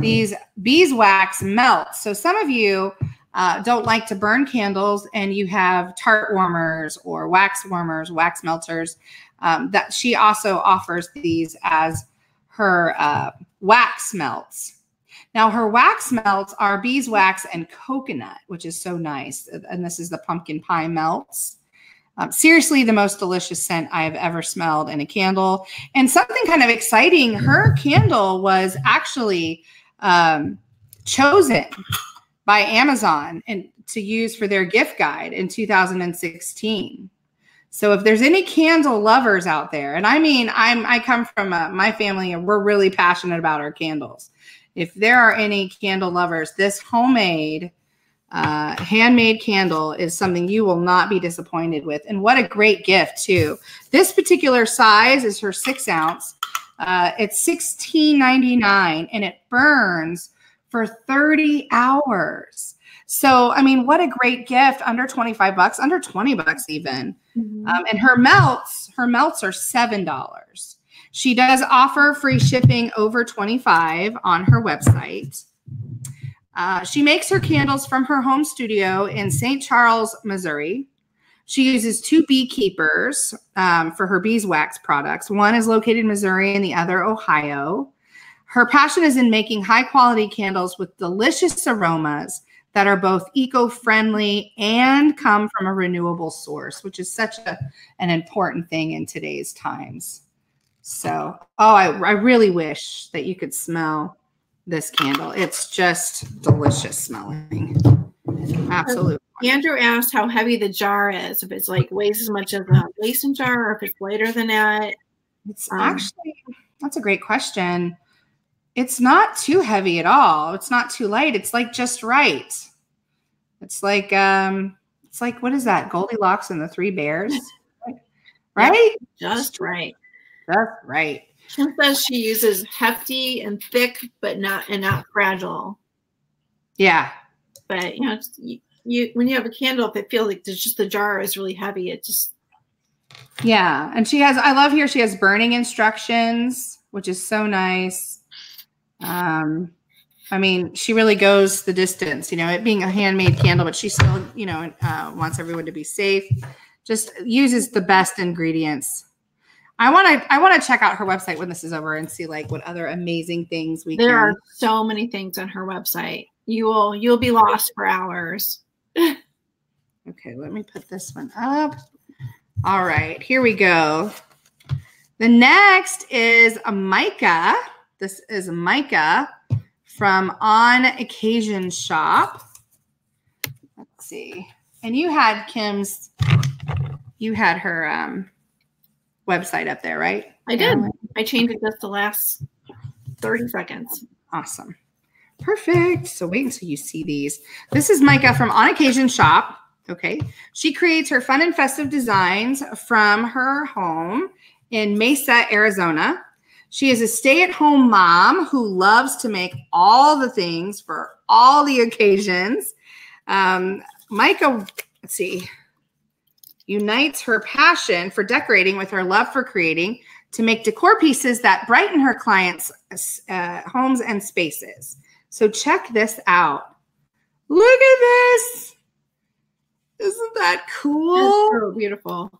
these beeswax melts. So some of you uh, don't like to burn candles and you have tart warmers or wax warmers, wax melters. Um, that she also offers these as her uh, wax melts. Now her wax melts are beeswax and coconut, which is so nice. And this is the pumpkin pie melts. Um, seriously, the most delicious scent I have ever smelled in a candle. And something kind of exciting, her candle was actually um, chosen by Amazon and to use for their gift guide in 2016. So if there's any candle lovers out there, and I mean, I'm I come from a, my family and we're really passionate about our candles. If there are any candle lovers, this homemade uh, handmade candle is something you will not be disappointed with. And what a great gift, too. This particular size is her six ounce. Uh, it's $16.99 and it burns for 30 hours. So, I mean, what a great gift under 25 bucks, under 20 bucks even. Mm-hmm. Um, and her melts, her melts are $7. She does offer free shipping over 25 on her website. Uh, she makes her candles from her home studio in St. Charles, Missouri. She uses two beekeepers um, for her beeswax products. One is located in Missouri and the other Ohio. Her passion is in making high quality candles with delicious aromas that are both eco friendly and come from a renewable source, which is such a, an important thing in today's times. So, oh, I, I really wish that you could smell this candle. It's just delicious smelling. Absolutely. Andrew asked how heavy the jar is, if it's like weighs as much as a mason jar or if it's lighter than that. It's um, actually, that's a great question. It's not too heavy at all. It's not too light. It's like just right. It's like, um, it's like, what is that? Goldilocks and the Three Bears, right? Just right. Just right. Kim says she uses hefty and thick, but not and not fragile. Yeah, but you know, you, you when you have a candle, if it feels like there's just the jar is really heavy, it just yeah. And she has, I love here. She has burning instructions, which is so nice. Um, I mean, she really goes the distance. You know, it being a handmade candle, but she still, you know, uh, wants everyone to be safe. Just uses the best ingredients I want to I want to check out her website when this is over and see like what other amazing things we there can. are so many things on her website. You will you'll be lost for hours. okay, let me put this one up. All right, here we go. The next is a Micah. This is Micah from On Occasion Shop. Let's see. And you had Kim's, you had her um website up there, right? I did. I changed it just the last 30 seconds. Awesome. Perfect. So wait until you see these. This is Micah from On Occasion Shop. Okay. She creates her fun and festive designs from her home in Mesa, Arizona. She is a stay at home mom who loves to make all the things for all the occasions. Um, Micah, let's see unites her passion for decorating with her love for creating to make decor pieces that brighten her clients' uh, homes and spaces. So check this out. Look at this. Isn't that cool? so beautiful.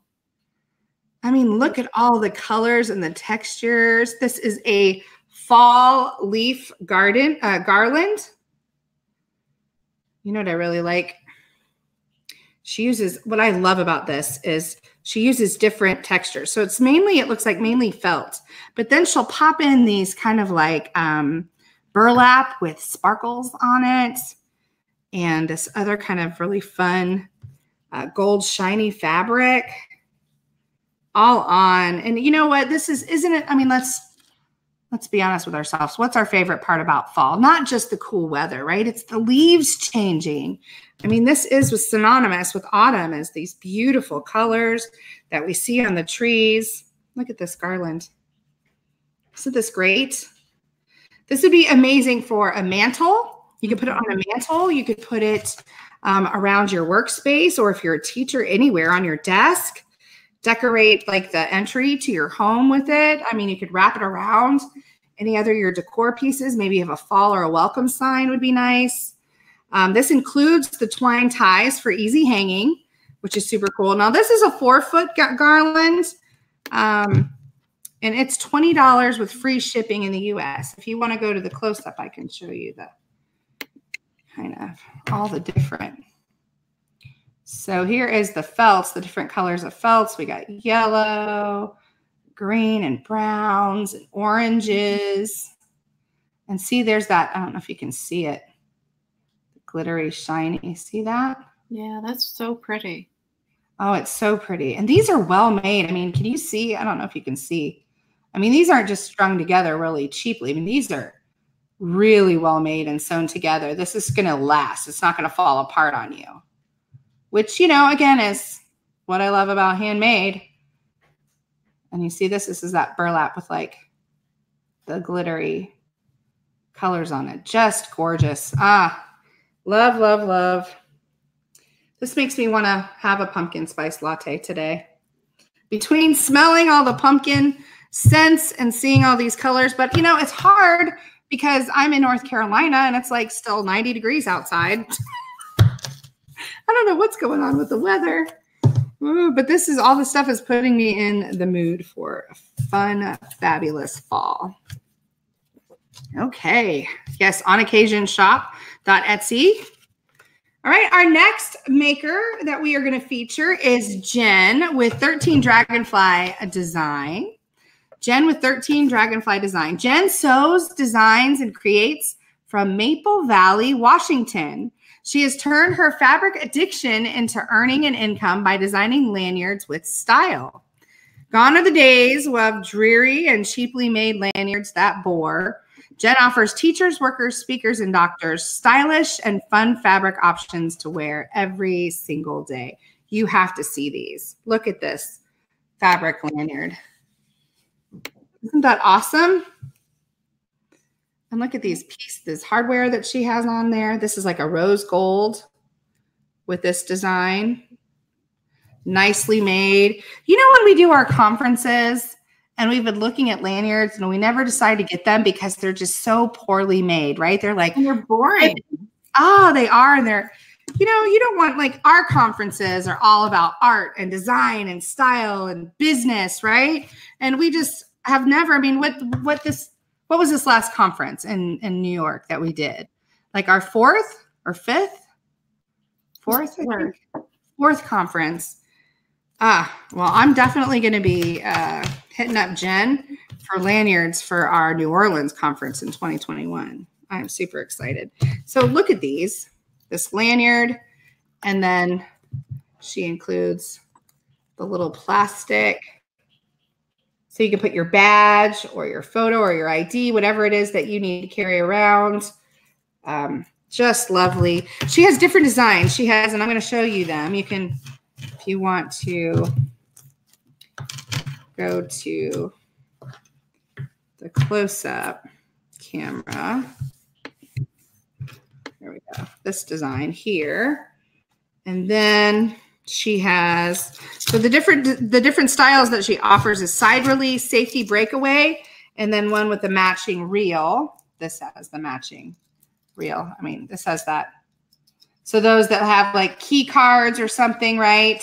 I mean, look at all the colors and the textures. This is a fall leaf garden uh, garland. You know what I really like? She uses what I love about this is she uses different textures. So it's mainly it looks like mainly felt, but then she'll pop in these kind of like um, burlap with sparkles on it, and this other kind of really fun uh, gold shiny fabric all on. And you know what? This is, isn't it? I mean, let's let's be honest with ourselves. What's our favorite part about fall? Not just the cool weather, right? It's the leaves changing. I mean, this is synonymous with autumn as these beautiful colors that we see on the trees. Look at this garland. Isn't this great? This would be amazing for a mantle. You could put it on a mantle. You could put it um, around your workspace, or if you're a teacher, anywhere on your desk decorate like the entry to your home with it. I mean, you could wrap it around any other your decor pieces. Maybe you have a fall or a welcome sign would be nice. Um, this includes the twine ties for easy hanging, which is super cool. Now, this is a four foot garland. Um, and it's $20 with free shipping in the US. If you want to go to the close up, I can show you the kind of all the different so here is the felts, the different colors of felts. We got yellow, green, and browns, and oranges. And see, there's that. I don't know if you can see it. Glittery, shiny. See that? Yeah, that's so pretty. Oh, it's so pretty. And these are well made. I mean, can you see? I don't know if you can see. I mean, these aren't just strung together really cheaply. I mean, these are really well made and sewn together. This is going to last. It's not going to fall apart on you which, you know, again, is what I love about handmade. And you see this, this is that burlap with like the glittery colors on it. Just gorgeous. Ah, love, love, love. This makes me want to have a pumpkin spice latte today. Between smelling all the pumpkin scents and seeing all these colors, but you know, it's hard because I'm in North Carolina and it's like still 90 degrees outside. I don't know what's going on with the weather. Ooh, but this is all the stuff is putting me in the mood for a fun, fabulous fall. Okay. Yes, on occasion shop.etsy. All right, our next maker that we are going to feature is Jen with 13 Dragonfly Design. Jen with 13 Dragonfly Design. Jen sews, designs, and creates from Maple Valley, Washington. She has turned her fabric addiction into earning an income by designing lanyards with style. Gone are the days of dreary and cheaply made lanyards that bore. Jen offers teachers, workers, speakers, and doctors stylish and fun fabric options to wear every single day. You have to see these. Look at this fabric lanyard. Isn't that awesome? And look at these pieces, this hardware that she has on there. This is like a rose gold with this design. Nicely made. You know, when we do our conferences and we've been looking at lanyards and we never decide to get them because they're just so poorly made, right? They're like, and they're boring. Oh, they are. And they're, you know, you don't want like our conferences are all about art and design and style and business, right? And we just have never, I mean, what what this what was this last conference in in New York that we did? Like our fourth or fifth? Fourth, fourth conference. Ah, well, I'm definitely going to be uh, hitting up Jen for lanyards for our New Orleans conference in 2021. I'm super excited. So look at these. This lanyard, and then she includes the little plastic so you can put your badge or your photo or your ID, whatever it is that you need to carry around. Um, just lovely. She has different designs. She has, and I'm going to show you them. You can, if you want to go to the close-up camera. There we go. This design here. And then she has so the different the different styles that she offers is side release, safety breakaway, and then one with the matching reel. This has the matching reel. I mean, this has that. So those that have like key cards or something, right?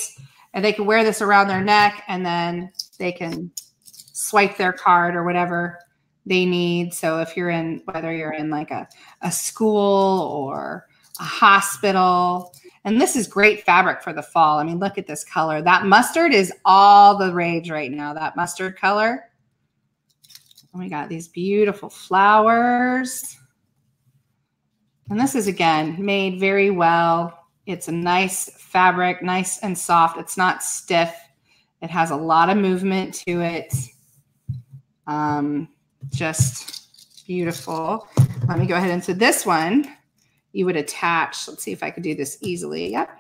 And they can wear this around their neck and then they can swipe their card or whatever they need. So if you're in, whether you're in like a, a school or a hospital, and this is great fabric for the fall. I mean, look at this color. That mustard is all the rage right now, that mustard color. And we got these beautiful flowers. And this is, again, made very well. It's a nice fabric, nice and soft. It's not stiff. It has a lot of movement to it. Um, just beautiful. Let me go ahead into this one. You would attach, let's see if I could do this easily. Yep.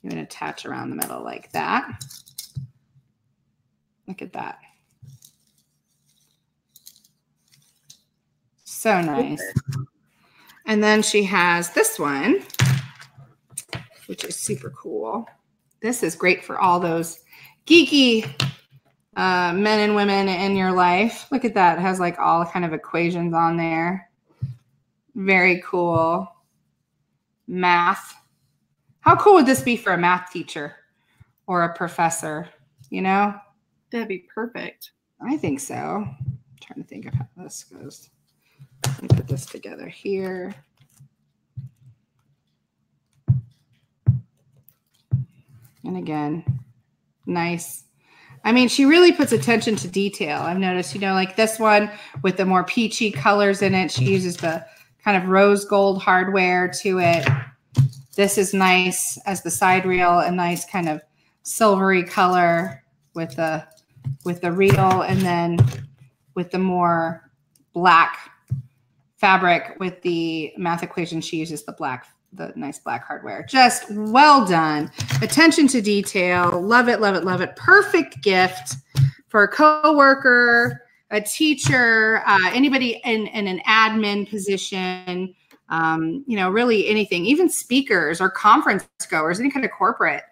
You would attach around the middle like that. Look at that. So nice. And then she has this one, which is super cool. This is great for all those geeky uh, men and women in your life. Look at that. It has like all kind of equations on there. Very cool. Math. How cool would this be for a math teacher or a professor? You know? That'd be perfect. I think so. I'm trying to think of how this goes. Let me put this together here. And again, nice. I mean, she really puts attention to detail. I've noticed, you know, like this one with the more peachy colors in it. She uses the kind of rose gold hardware to it. This is nice as the side reel, a nice kind of silvery color with the with the reel, and then with the more black fabric with the math equation, she uses the black, the nice black hardware. Just well done. Attention to detail. Love it, love it, love it. Perfect gift for a coworker, a teacher, uh, anybody in, in an admin position, um, you know, really anything, even speakers or conference goers, any kind of corporate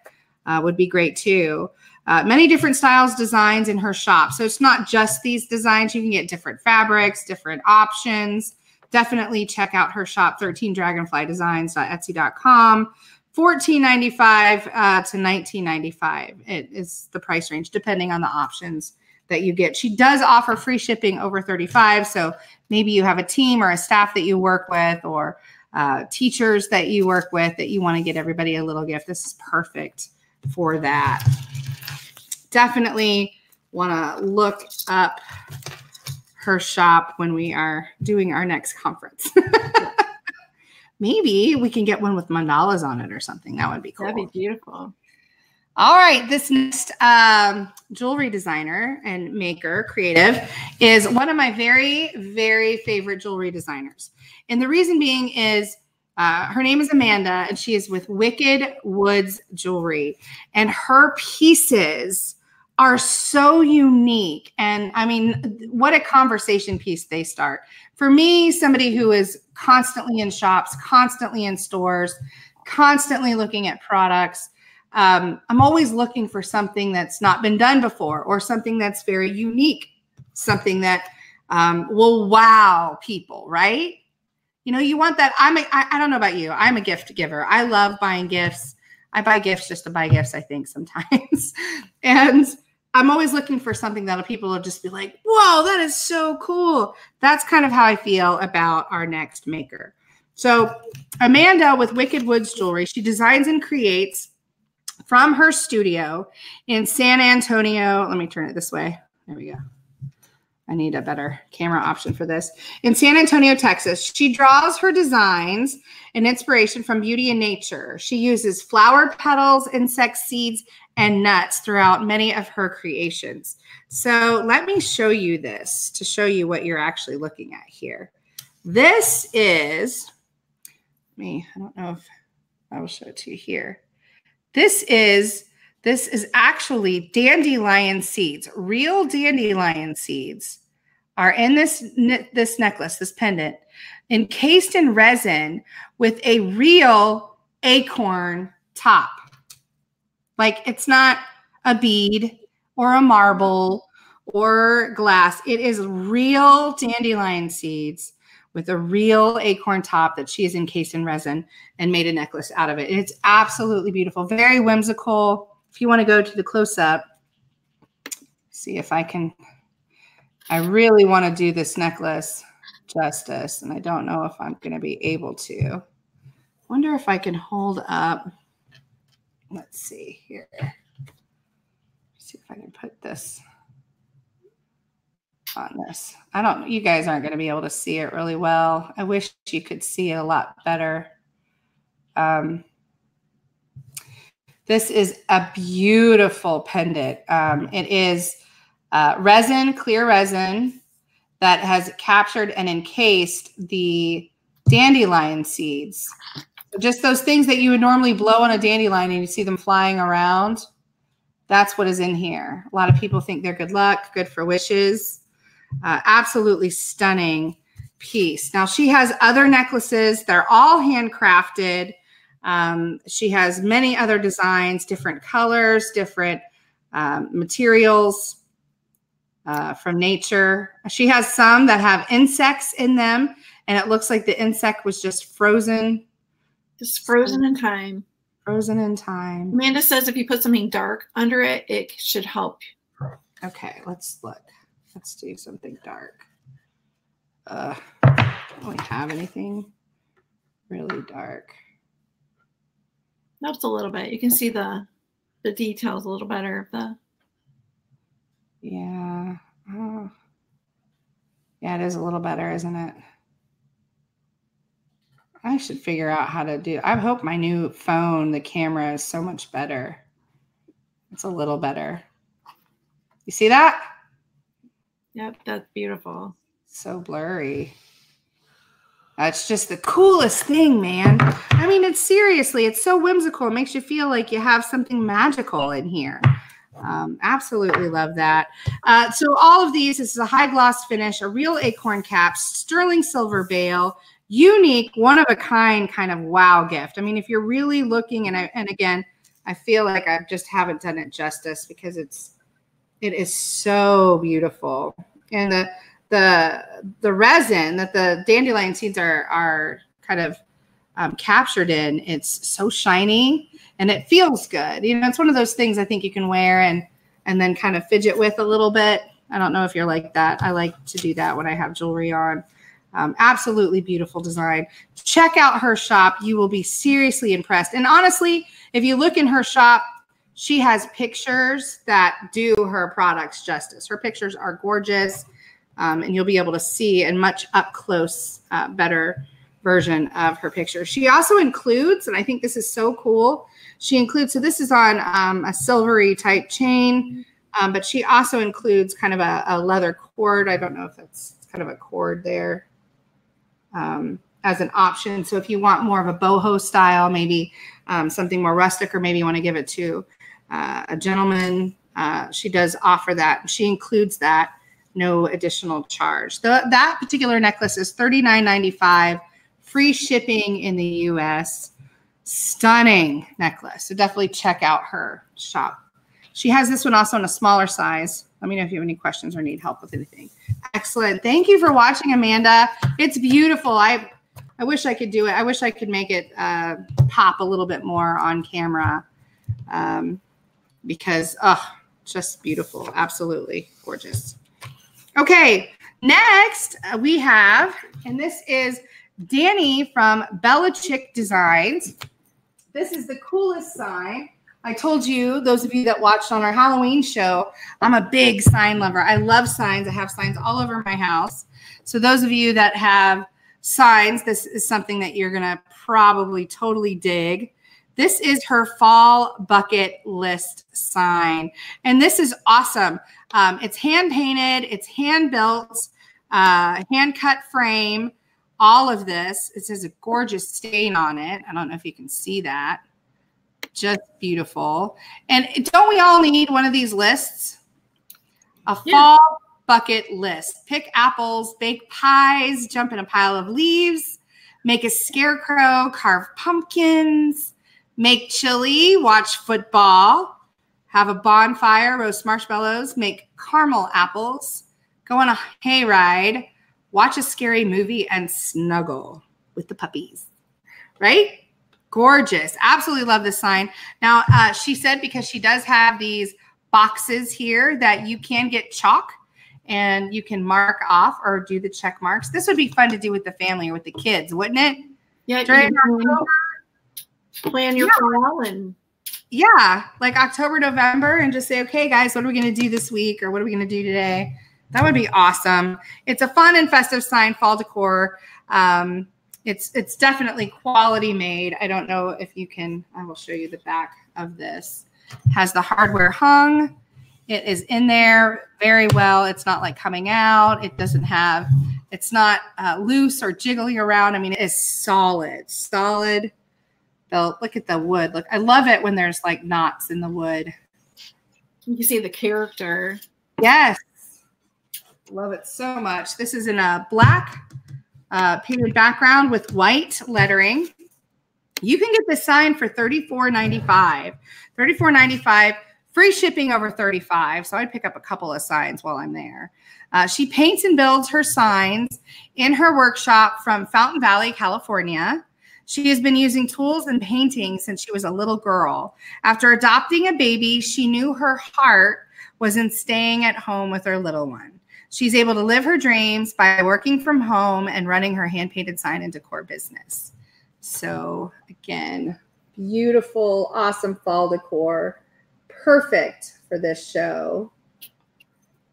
uh, would be great too. Uh, many different styles, designs in her shop. So it's not just these designs. You can get different fabrics, different options definitely check out her shop 13 dragonfly designs.etsy.com 14.95 uh, to 19.95 it is the price range depending on the options that you get she does offer free shipping over 35 so maybe you have a team or a staff that you work with or uh, teachers that you work with that you want to get everybody a little gift this is perfect for that definitely want to look up her shop when we are doing our next conference. Maybe we can get one with mandalas on it or something. That would be cool. That'd be beautiful. All right, this next um, jewelry designer and maker, creative, is one of my very, very favorite jewelry designers. And the reason being is uh, her name is Amanda, and she is with Wicked Woods Jewelry. And her pieces are so unique. And I mean, what a conversation piece they start. For me, somebody who is constantly in shops, constantly in stores, constantly looking at products, um, I'm always looking for something that's not been done before or something that's very unique, something that um, will wow people, right? You know, you want that. I'm a, I, I don't know about you. I'm a gift giver. I love buying gifts. I buy gifts just to buy gifts, I think sometimes. and I'm always looking for something that people will just be like, whoa, that is so cool. That's kind of how I feel about our next maker. So, Amanda with Wicked Woods Jewelry, she designs and creates from her studio in San Antonio. Let me turn it this way. There we go. I need a better camera option for this. In San Antonio, Texas, she draws her designs and inspiration from beauty and nature. She uses flower petals, insect seeds, and nuts throughout many of her creations. So let me show you this to show you what you're actually looking at here. This is me. I don't know if I will show it to you here. This is this is actually dandelion seeds. Real dandelion seeds are in this this necklace, this pendant, encased in resin with a real acorn top. Like it's not a bead or a marble or glass. It is real dandelion seeds with a real acorn top that she has encased in resin and made a necklace out of it. It's absolutely beautiful, very whimsical. If you want to go to the close up, see if I can. I really want to do this necklace justice, and I don't know if I'm going to be able to. Wonder if I can hold up. Let's see here. See if I can put this on this. I don't, you guys aren't going to be able to see it really well. I wish you could see it a lot better. Um, this is a beautiful pendant. Um, it is uh, resin, clear resin that has captured and encased the dandelion seeds. Just those things that you would normally blow on a dandelion and you see them flying around. That's what is in here. A lot of people think they're good luck, good for wishes. Uh, absolutely stunning piece. Now she has other necklaces. They're all handcrafted. Um, she has many other designs, different colors, different um, materials uh, from nature. She has some that have insects in them, and it looks like the insect was just frozen. Just frozen in time. Frozen in time. Amanda says if you put something dark under it, it should help. Okay, let's look. Let's do something dark. Uh, don't really have anything really dark. Helps a little bit. You can see the the details a little better of the. Yeah. Oh. Yeah, it is a little better, isn't it? I should figure out how to do. I hope my new phone, the camera is so much better. It's a little better. You see that? Yep, that's beautiful. So blurry. That's just the coolest thing, man. I mean, it's seriously, it's so whimsical. It makes you feel like you have something magical in here. Um, absolutely love that. Uh, so all of these, this is a high gloss finish, a real acorn cap, sterling silver bail, unique, one of a kind kind of wow gift. I mean, if you're really looking, and I, and again, I feel like I just haven't done it justice because it's it is so beautiful. And the the the resin that the dandelion seeds are are kind of um, captured in, it's so shiny and it feels good. You know, it's one of those things I think you can wear and and then kind of fidget with a little bit. I don't know if you're like that. I like to do that when I have jewelry on. Um, absolutely beautiful design. Check out her shop. You will be seriously impressed. And honestly, if you look in her shop, she has pictures that do her products justice. Her pictures are gorgeous, um, and you'll be able to see a much up close, uh, better version of her picture. She also includes, and I think this is so cool, she includes, so this is on um, a silvery type chain, um, but she also includes kind of a, a, leather cord. I don't know if that's kind of a cord there um, as an option. So if you want more of a boho style, maybe um, something more rustic, or maybe you want to give it to uh, a gentleman. Uh, she does offer that. She includes that, no additional charge. The, that particular necklace is $39.95, free shipping in the US. Stunning necklace. So definitely check out her shop. She has this one also in a smaller size. Let me know if you have any questions or need help with anything. Excellent. Thank you for watching, Amanda. It's beautiful. I I wish I could do it. I wish I could make it uh, pop a little bit more on camera. Um, because, oh, just beautiful. Absolutely gorgeous. Okay, next uh, we have, and this is Danny from Bella Chick Designs. This is the coolest sign. I told you, those of you that watched on our Halloween show, I'm a big sign lover. I love signs. I have signs all over my house. So those of you that have signs, this is something that you're going to probably totally dig. This is her fall bucket list sign. And this is awesome. Um, it's hand painted, it's hand built, uh, hand cut frame, all of this. It says a gorgeous stain on it. I don't know if you can see that. Just beautiful. And don't we all need one of these lists? A fall yeah. bucket list. Pick apples, bake pies, jump in a pile of leaves, make a scarecrow, carve pumpkins make chili, watch football, have a bonfire, roast marshmallows, make caramel apples, go on a hayride, watch a scary movie, and snuggle with the puppies. Right? Gorgeous. Absolutely love this sign. Now, uh, she said because she does have these boxes here that you can get chalk and you can mark off or do the check marks. This would be fun to do with the family or with the kids, wouldn't it? Yeah, During you plan your Yeah. fall and Yeah, like October, November, and just say, okay, guys, what are we going to do this week or what are we going to do today? That would be awesome. It's a fun and festive sign, fall decor. Um, it's it's definitely quality made. I don't know if you can. I will show you the back of this. Has the hardware hung. It is in there very well. It's not like coming out. It doesn't have. It's not uh, loose or jiggling around. I mean, it is solid, solid built. Look at the wood. Look, I love it when there's like knots in the wood. you see the character. Yes. Love it so much. This is in a black uh, painted background with white lettering. You can get this sign for $34.95. $34.95, free shipping over 35 So I'd pick up a couple of signs while I'm there. Uh, she paints and builds her signs in her workshop from Fountain Valley, California. She has been using tools and painting since she was a little girl. After adopting a baby, she knew her heart was in staying at home with her little one. She's able to live her dreams by working from home and running her hand painted sign and decor business. So, again, beautiful, awesome fall decor. Perfect for this show.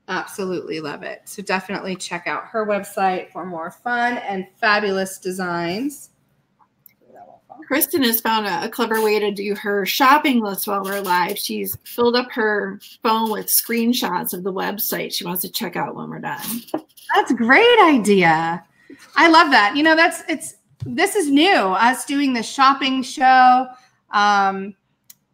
Absolutely love it. So, definitely check out her website for more fun and fabulous designs. Kristen has found a, a clever way to do her shopping list while we're live. She's filled up her phone with screenshots of the website she wants to check out when we're done. That's a great idea. I love that. You know, that's it's this is new. Us doing the shopping show, um,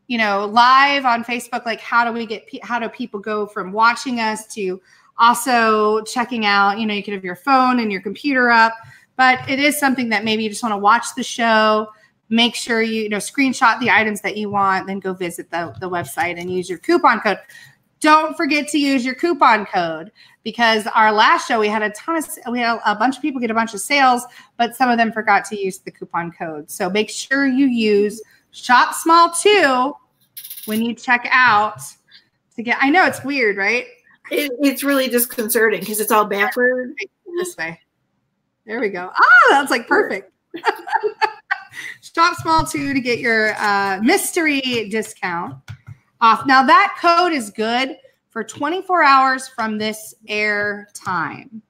you know, live on Facebook. Like, how do we get? How do people go from watching us to also checking out? You know, you can have your phone and your computer up, but it is something that maybe you just want to watch the show. Make sure you, you know screenshot the items that you want, then go visit the, the website and use your coupon code. Don't forget to use your coupon code because our last show we had a ton of we had a, bunch of people get a bunch of sales, but some of them forgot to use the coupon code. So make sure you use shop small too when you check out to get. I know it's weird, right? It, it's really disconcerting because it's all backward. This way. There we go. Ah, that's like perfect. Shop small too to get your uh, mystery discount off. Now that code is good for 24 hours from this air time.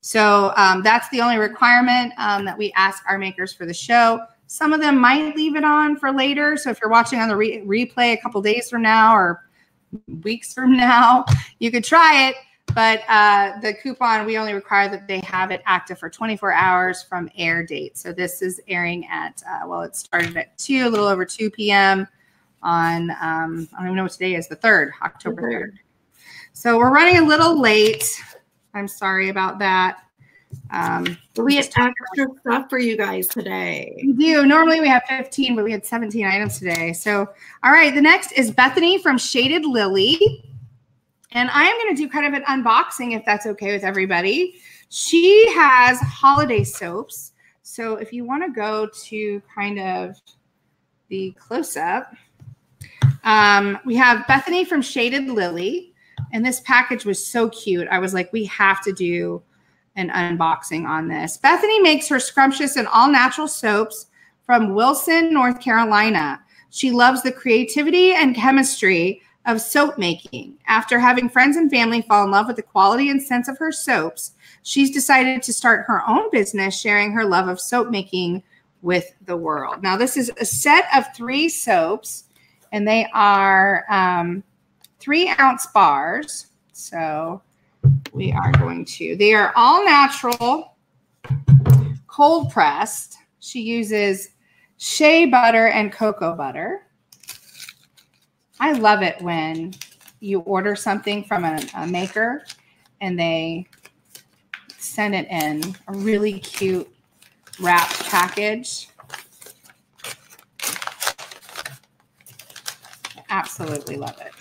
So um, that's the only requirement um, that we ask our makers for the show. Some of them might leave it on for later. So if you're watching on the re- replay a couple days from now or weeks from now, you could try it. But uh, the coupon, we only require that they have it active for 24 hours from air date. So this is airing at, uh, well, it started at 2, a little over 2 p.m. on, um, I don't even know what today is, the 3rd, October 3rd. So we're running a little late. I'm sorry about that. Um, we had extra stuff for you guys today. we do. Normally we have 15, but we had 17 items today. So, all right. The next is Bethany from Shaded Lily. And I am going to do kind of an unboxing if that's okay with everybody. She has holiday soaps. So if you want to go to kind of the close up, um, we have Bethany from Shaded Lily. And this package was so cute. I was like, we have to do an unboxing on this. Bethany makes her scrumptious and all natural soaps from Wilson, North Carolina. She loves the creativity and chemistry of soap making. After having friends and family fall in love with the quality and scents of her soaps, she's decided to start her own business sharing her love of soap making with the world. Now, this is a set of three soaps, and they are um, three ounce bars. So, we are going to, they are all natural, cold pressed. She uses shea butter and cocoa butter. I love it when you order something from a, a maker and they send it in a really cute wrapped package. Absolutely love it.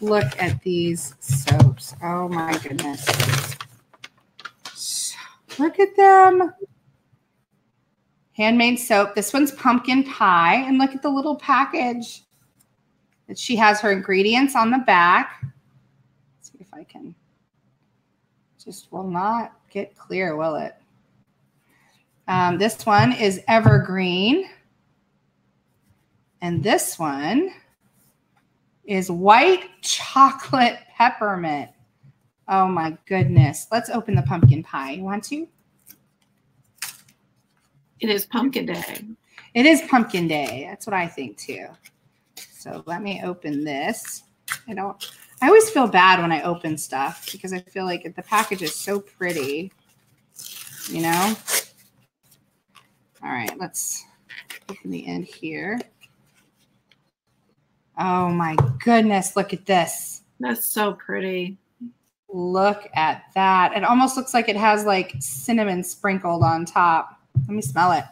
Look at these soaps. Oh my goodness. Look at them. Handmade soap. This one's pumpkin pie. And look at the little package that she has her ingredients on the back. Let's see if I can. Just will not get clear, will it? Um, this one is evergreen. And this one is white chocolate peppermint. Oh my goodness. Let's open the pumpkin pie. You want to? It is pumpkin day. It is pumpkin day. That's what I think too. So let me open this. I don't I always feel bad when I open stuff because I feel like the package is so pretty. You know? All right, let's open the end here. Oh my goodness, look at this. That's so pretty. Look at that. It almost looks like it has like cinnamon sprinkled on top. Let me smell it.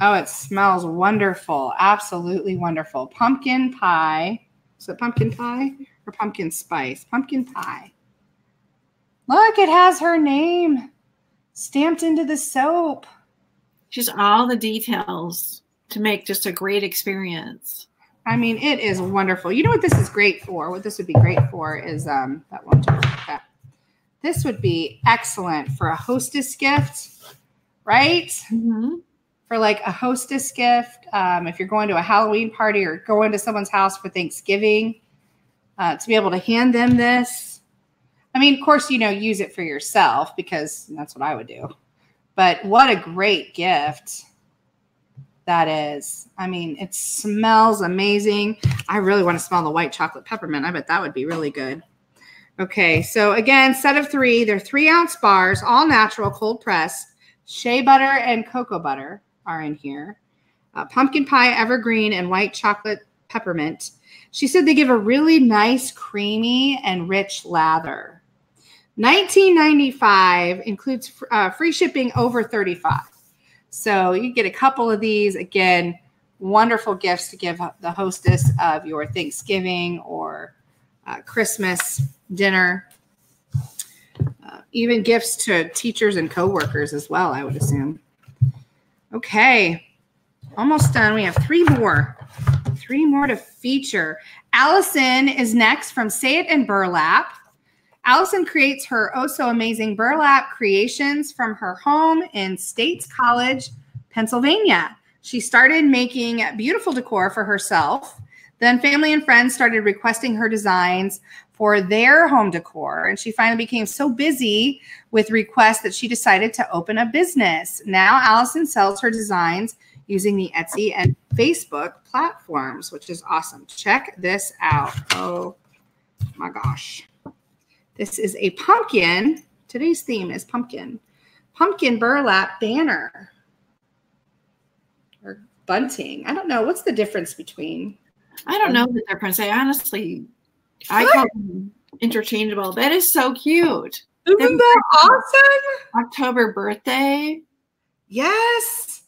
Oh, it smells wonderful. Absolutely wonderful. Pumpkin pie. Is it pumpkin pie or pumpkin spice? Pumpkin pie. Look, it has her name stamped into the soap. Just all the details to make just a great experience. I mean, it is wonderful. You know what this is great for? What this would be great for is um that won't one. That. This would be excellent for a hostess gift, right? Mm-hmm. For like a hostess gift, um, if you're going to a Halloween party or going to someone's house for Thanksgiving, uh, to be able to hand them this. I mean, of course, you know, use it for yourself because that's what I would do. But what a great gift that is. I mean, it smells amazing. I really want to smell the white chocolate peppermint. I bet that would be really good. Okay, so again, set of three. They're three ounce bars, all natural, cold pressed. Shea butter and cocoa butter are in here. Uh, pumpkin pie, evergreen, and white chocolate peppermint. She said they give a really nice, creamy, and rich lather. 1995 includes uh, free shipping over 35. So you get a couple of these. Again, wonderful gifts to give the hostess of your Thanksgiving or uh, Christmas dinner. Uh, even gifts to teachers and coworkers as well, I would assume. Okay, almost done. We have three more. Three more to feature. Allison is next from Say It and Burlap. Allison creates her oh so amazing burlap creations from her home in States College, Pennsylvania. She started making beautiful decor for herself. Then family and friends started requesting her designs for their home decor. And she finally became so busy with requests that she decided to open a business. Now, Allison sells her designs using the Etsy and Facebook platforms, which is awesome. Check this out. Oh my gosh. This is a pumpkin. Today's theme is pumpkin. Pumpkin burlap banner or bunting. I don't know. What's the difference between? I don't know the difference. I honestly, I call them interchangeable. That is so cute. Isn't that awesome? October birthday. Yes.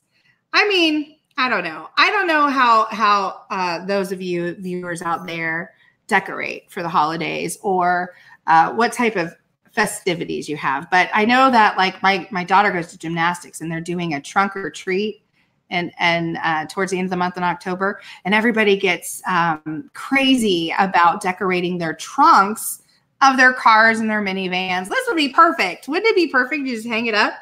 I mean, I don't know. I don't know how how uh, those of you viewers out there decorate for the holidays or uh, what type of festivities you have. But I know that like my my daughter goes to gymnastics and they're doing a trunk or treat and and uh, towards the end of the month in October, and everybody gets um, crazy about decorating their trunks of their cars and their minivans. This would be perfect. Wouldn't it be perfect to just hang it up?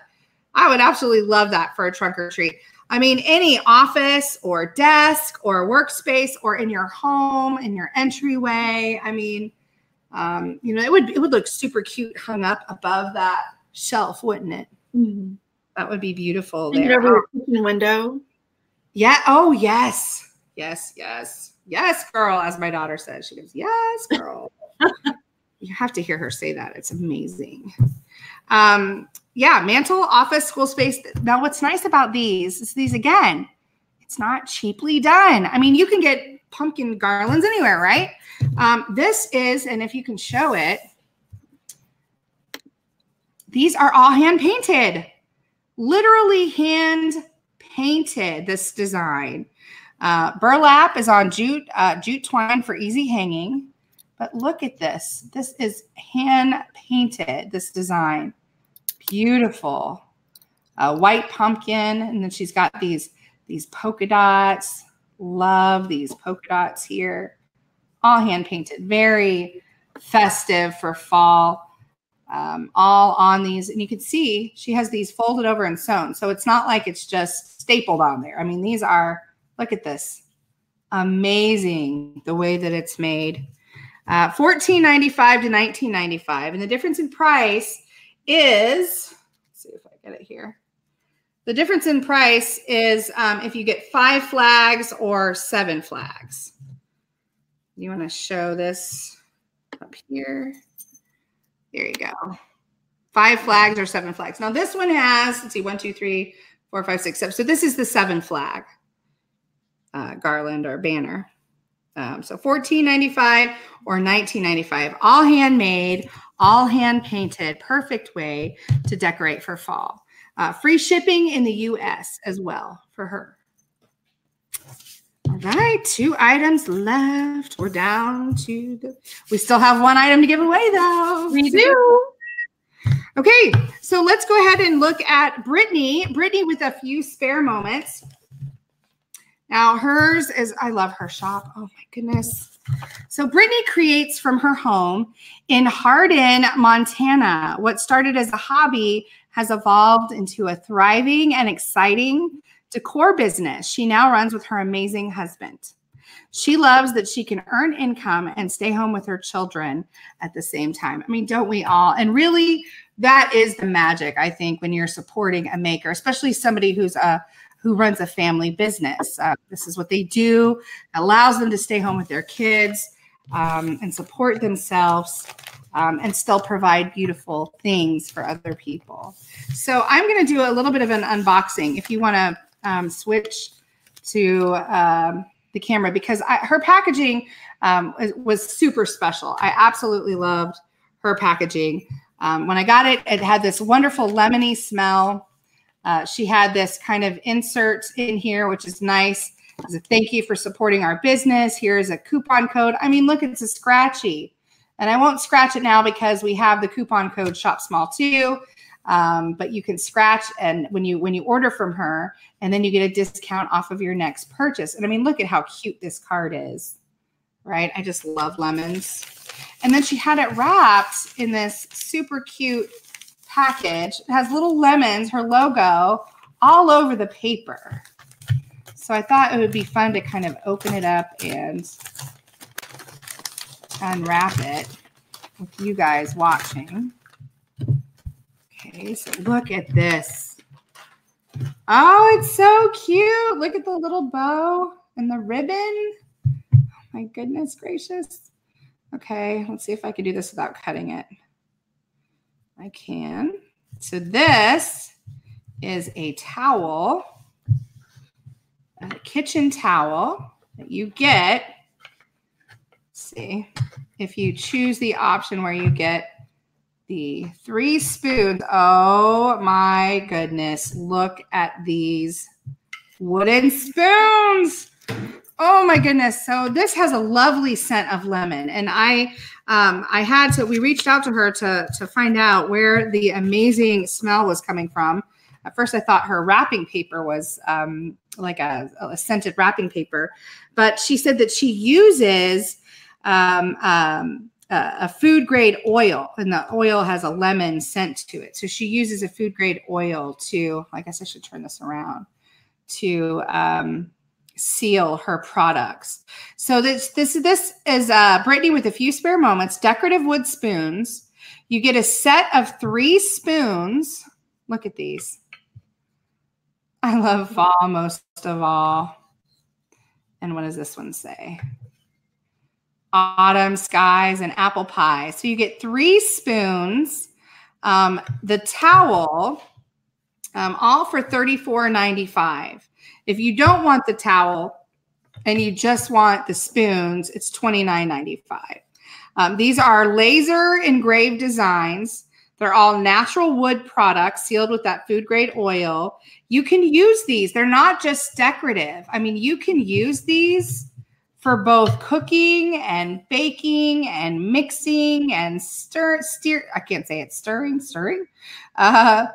I would absolutely love that for a trunk or treat. I mean, any office or desk or workspace or in your home, in your entryway. I mean, um, you know, it would it would look super cute hung up above that shelf, wouldn't it? Mm-hmm. That would be beautiful. There. over your kitchen window. Yeah. Oh, yes. Yes. Yes. Yes, girl. As my daughter says, she goes, "Yes, girl." you have to hear her say that. It's amazing. Um, yeah, mantle, office, school space. Now, what's nice about these is these again, it's not cheaply done. I mean, you can get pumpkin garlands anywhere, right? Um, this is, and if you can show it, these are all hand painted, literally hand painted this design. Uh, burlap is on jute, uh, jute twine for easy hanging. But look at this. This is hand painted, this design. Beautiful. A white pumpkin. And then she's got these, these polka dots. Love these polka dots here. All hand painted. Very festive for fall. Um, all on these. And you can see she has these folded over and sewn. So it's not like it's just stapled on there. I mean, these are, look at this. Amazing the way that it's made. Uh, 1495 to 1995. And the difference in price is, see if I get it here. The difference in price is um, if you get five flags or seven flags. You want to show this up here. There you go. Five flags or seven flags. Now this one has, let's see, one, two, three, four, five, six, seven. So this is the seven flag uh, garland or banner. Um, so 14.95 or 19.95, all handmade, all hand painted, perfect way to decorate for fall. Uh, free shipping in the U.S. as well for her. All right, two items left. We're down to the. We still have one item to give away though. We do. Okay, so let's go ahead and look at Brittany. Brittany with a few spare moments. Now hers is, I love her shop. Oh my goodness. So Brittany creates from her home in Hardin, Montana. What started as a hobby has evolved into a thriving and exciting decor business she now runs with her amazing husband. She loves that she can earn income and stay home with her children at the same time. I mean, don't we all? And really, that is the magic, I think, when you're supporting a maker, especially somebody who's a who runs a family business. Uh, this is what they do, allows them to stay home with their kids um, and support themselves um, and still provide beautiful things for other people. So I'm going to do a little bit of an unboxing if you want to um, switch to um, the camera because I, her packaging um, was, super special. I absolutely loved her packaging. Um, when I got it, it had this wonderful lemony smell. Uh, she had this kind of insert in here, which is nice. As a thank you for supporting our business. Here's a coupon code. I mean, look, it's a scratchy. And I won't scratch it now because we have the coupon code shop small too. Um, but you can scratch and when you when you order from her and then you get a discount off of your next purchase. And I mean, look at how cute this card is, right? I just love lemons. And then she had it wrapped in this super cute package. It has little lemons, her logo, all over the paper. So I thought it would be fun to kind of open it up and unwrap it with you guys watching. Look at this. Oh, it's so cute. Look at the little bow and the ribbon. Oh my goodness gracious. Okay, let's see if I can do this without cutting it. I can. So this is a towel, a kitchen towel that you get. Let's see if you choose the option where you get the three spoons. Oh my goodness. Look at these wooden spoons. Oh my goodness. So this has a lovely scent of lemon. And I um, I had to, we reached out to her to, to find out where the amazing smell was coming from. At first, I thought her wrapping paper was um, like a, a, scented wrapping paper, but she said that she uses um, um, a, food grade oil, and the oil has a lemon scent to it. So she uses a food grade oil to, I guess I should turn this around, to um, seal her products. So this this is this is uh, Brittany with a few spare moments. Decorative wood spoons. You get a set of three spoons. Look at these. I love fall most of all. And what does this one say? Autumn skies and apple pie. So you get three spoons. Um, the towel, um, all for $34.95. If you don't want the towel and you just want the spoons, it's $29.95. Um, these are laser engraved designs They're all natural wood products sealed with that food grade oil. You can use these. They're not just decorative. I mean, you can use these for both cooking and baking and mixing and stir steer I can't say it stirring stirring uh,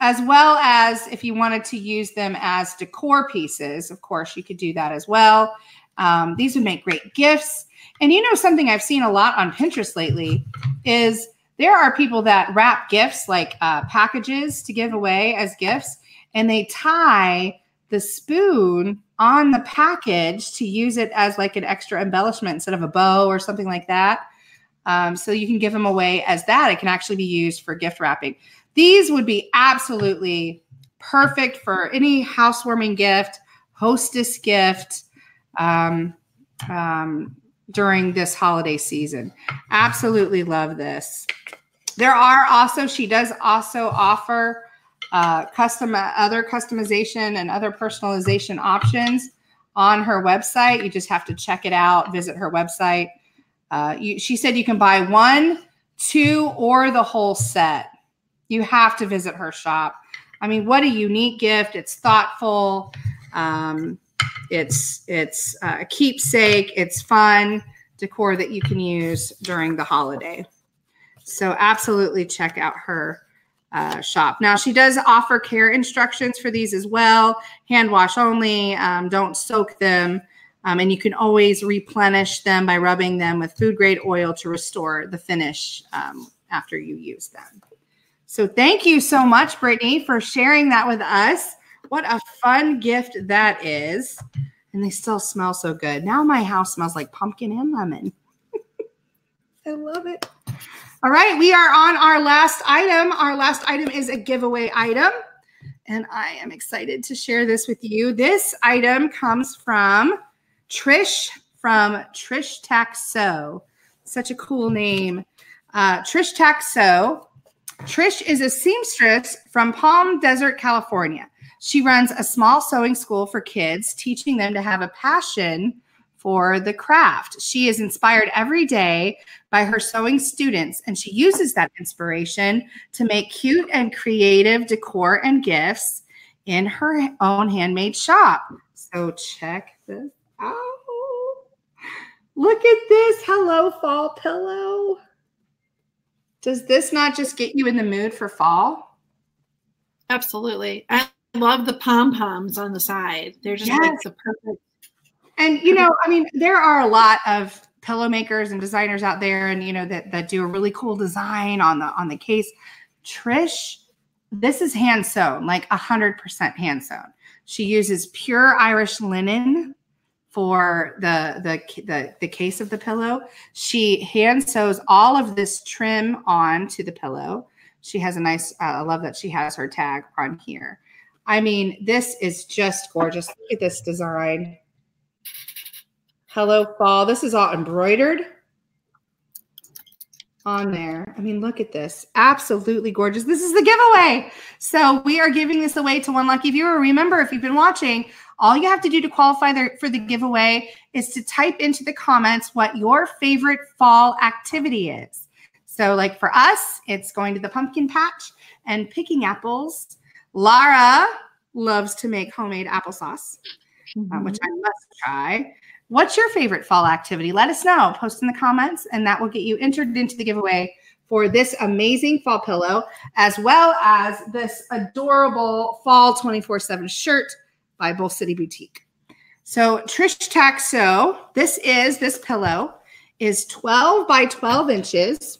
as well as if you wanted to use them as decor pieces of course you could do that as well. Um, these would make great gifts. And you know something I've seen a lot on Pinterest lately is there are people that wrap gifts like uh, packages to give away as gifts and they tie the spoon on the package to use it as like an extra embellishment instead of a bow or something like that. Um, so you can give them away as that. It can actually be used for gift wrapping. These would be absolutely perfect for any housewarming gift, hostess gift um, um, during this holiday season. Absolutely love this. There are also, she does also offer uh, custom other customization and other personalization options on her website. You just have to check it out, visit her website. Uh, you, she said you can buy one, two, or the whole set. You have to visit her shop. I mean, what a unique gift! It's thoughtful. Um, it's it's uh, a keepsake. It's fun decor that you can use during the holiday. So absolutely check out her uh, shop. Now, she does offer care instructions for these as well hand wash only, um, don't soak them. Um, and you can always replenish them by rubbing them with food grade oil to restore the finish um, after you use them. So, thank you so much, Brittany, for sharing that with us. What a fun gift that is. And they still smell so good. Now, my house smells like pumpkin and lemon. I love it. All right, we are on our last item. Our last item is a giveaway item, and I am excited to share this with you. This item comes from Trish from Trish Taxo. Such a cool name. Uh, Trish Taxo. Trish is a seamstress from Palm Desert, California. She runs a small sewing school for kids, teaching them to have a passion for the craft. She is inspired every day by her sewing students, and she uses that inspiration to make cute and creative decor and gifts in her own handmade shop. So check this out. Look at this Hello Fall pillow. Does this not just get you in the mood for fall? Absolutely. I love the pom poms on the side. They're just yes. like the perfect and you know, I mean, there are a lot of pillow makers and designers out there, and you know that that do a really cool design on the on the case. Trish, this is hand sewn, like a hundred percent hand sewn. She uses pure Irish linen for the, the the the case of the pillow. She hand sews all of this trim onto the pillow. She has a nice. Uh, I love that she has her tag on here. I mean, this is just gorgeous. Look at this design. Hello Fall. This is all embroidered on there. I mean, look at this. Absolutely gorgeous. This is the giveaway. So we are giving this away to one lucky viewer. Remember, if you've been watching, all you have to do to qualify for the giveaway is to type into the comments what your favorite fall activity is. So like for us, it's going to the pumpkin patch and picking apples. Lara loves to make homemade applesauce, mm -hmm. uh, which I must try. What's your favorite fall activity? Let us know. Post in the comments, and that will get you entered into the giveaway for this amazing fall pillow, as well as this adorable fall 24 7 shirt by Bull City Boutique. So, Trish Taxo, this is this pillow is 12 by 12 inches,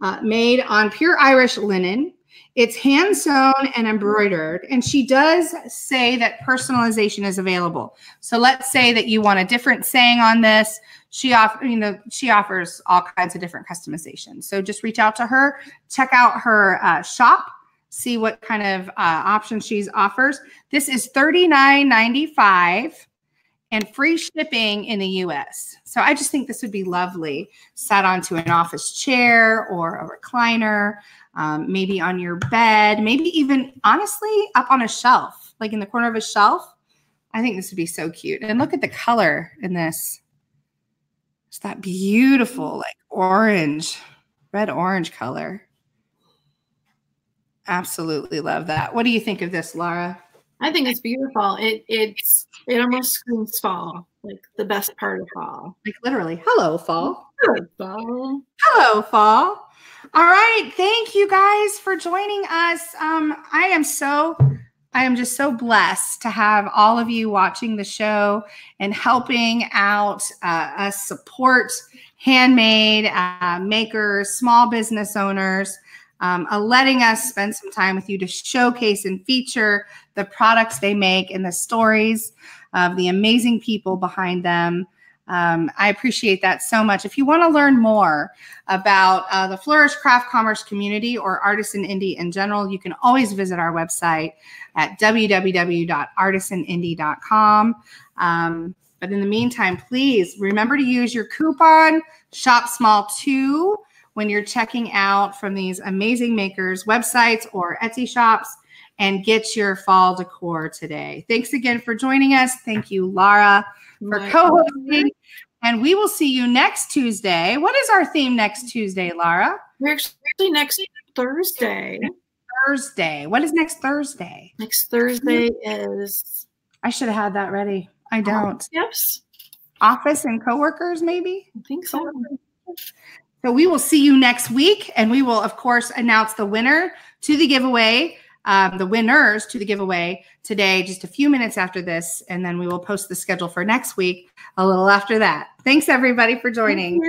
uh, made on pure Irish linen. It's hand sewn and embroidered. And she does say that personalization is available. So let's say that you want a different saying on this. She offers, you know, she offers all kinds of different customizations. So just reach out to her, check out her uh, shop, see what kind of uh, options she offers. This is $39.95 and free shipping in the US. So I just think this would be lovely sat onto an office chair or a recliner um, maybe on your bed, maybe even honestly up on a shelf, like in the corner of a shelf. I think this would be so cute. And look at the color in this. It's that beautiful, like orange, red orange color. Absolutely love that. What do you think of this, Lara? I think it's beautiful. It it's it almost screams fall, like the best part of fall. Like literally, hello fall. Hello fall. Hello fall. All right, thank you guys for joining us. Um, I am so I am just so blessed to have all of you watching the show and helping out uh, us support handmade uh, makers, small business owners, um, uh, letting us spend some time with you to showcase and feature the products they make and the stories of the amazing people behind them. Um, I appreciate that so much. If you want to learn more about uh, the Flourish Craft Commerce community or Artisan Indie in general, you can always visit our website at www.artisanindie.com. Um, but in the meantime, please remember to use your coupon Shop Small 2 when you're checking out from these amazing makers websites or Etsy shops and get your fall decor today. Thanks again for joining us. Thank you, Lara, for co-hosting. And we will see you next Tuesday. What is our theme next Tuesday, Lara? We're actually next Thursday. Thursday. What is next Thursday? Next Thursday is. I should have had that ready. I don't. Yes. Office and coworkers, maybe. I think so. So we will see you next week, and we will, of course, announce the winner to the giveaway, um, the winners to the giveaway today, just a few minutes after this, and then we will post the schedule for next week a little after that. Thanks, everybody, for joining.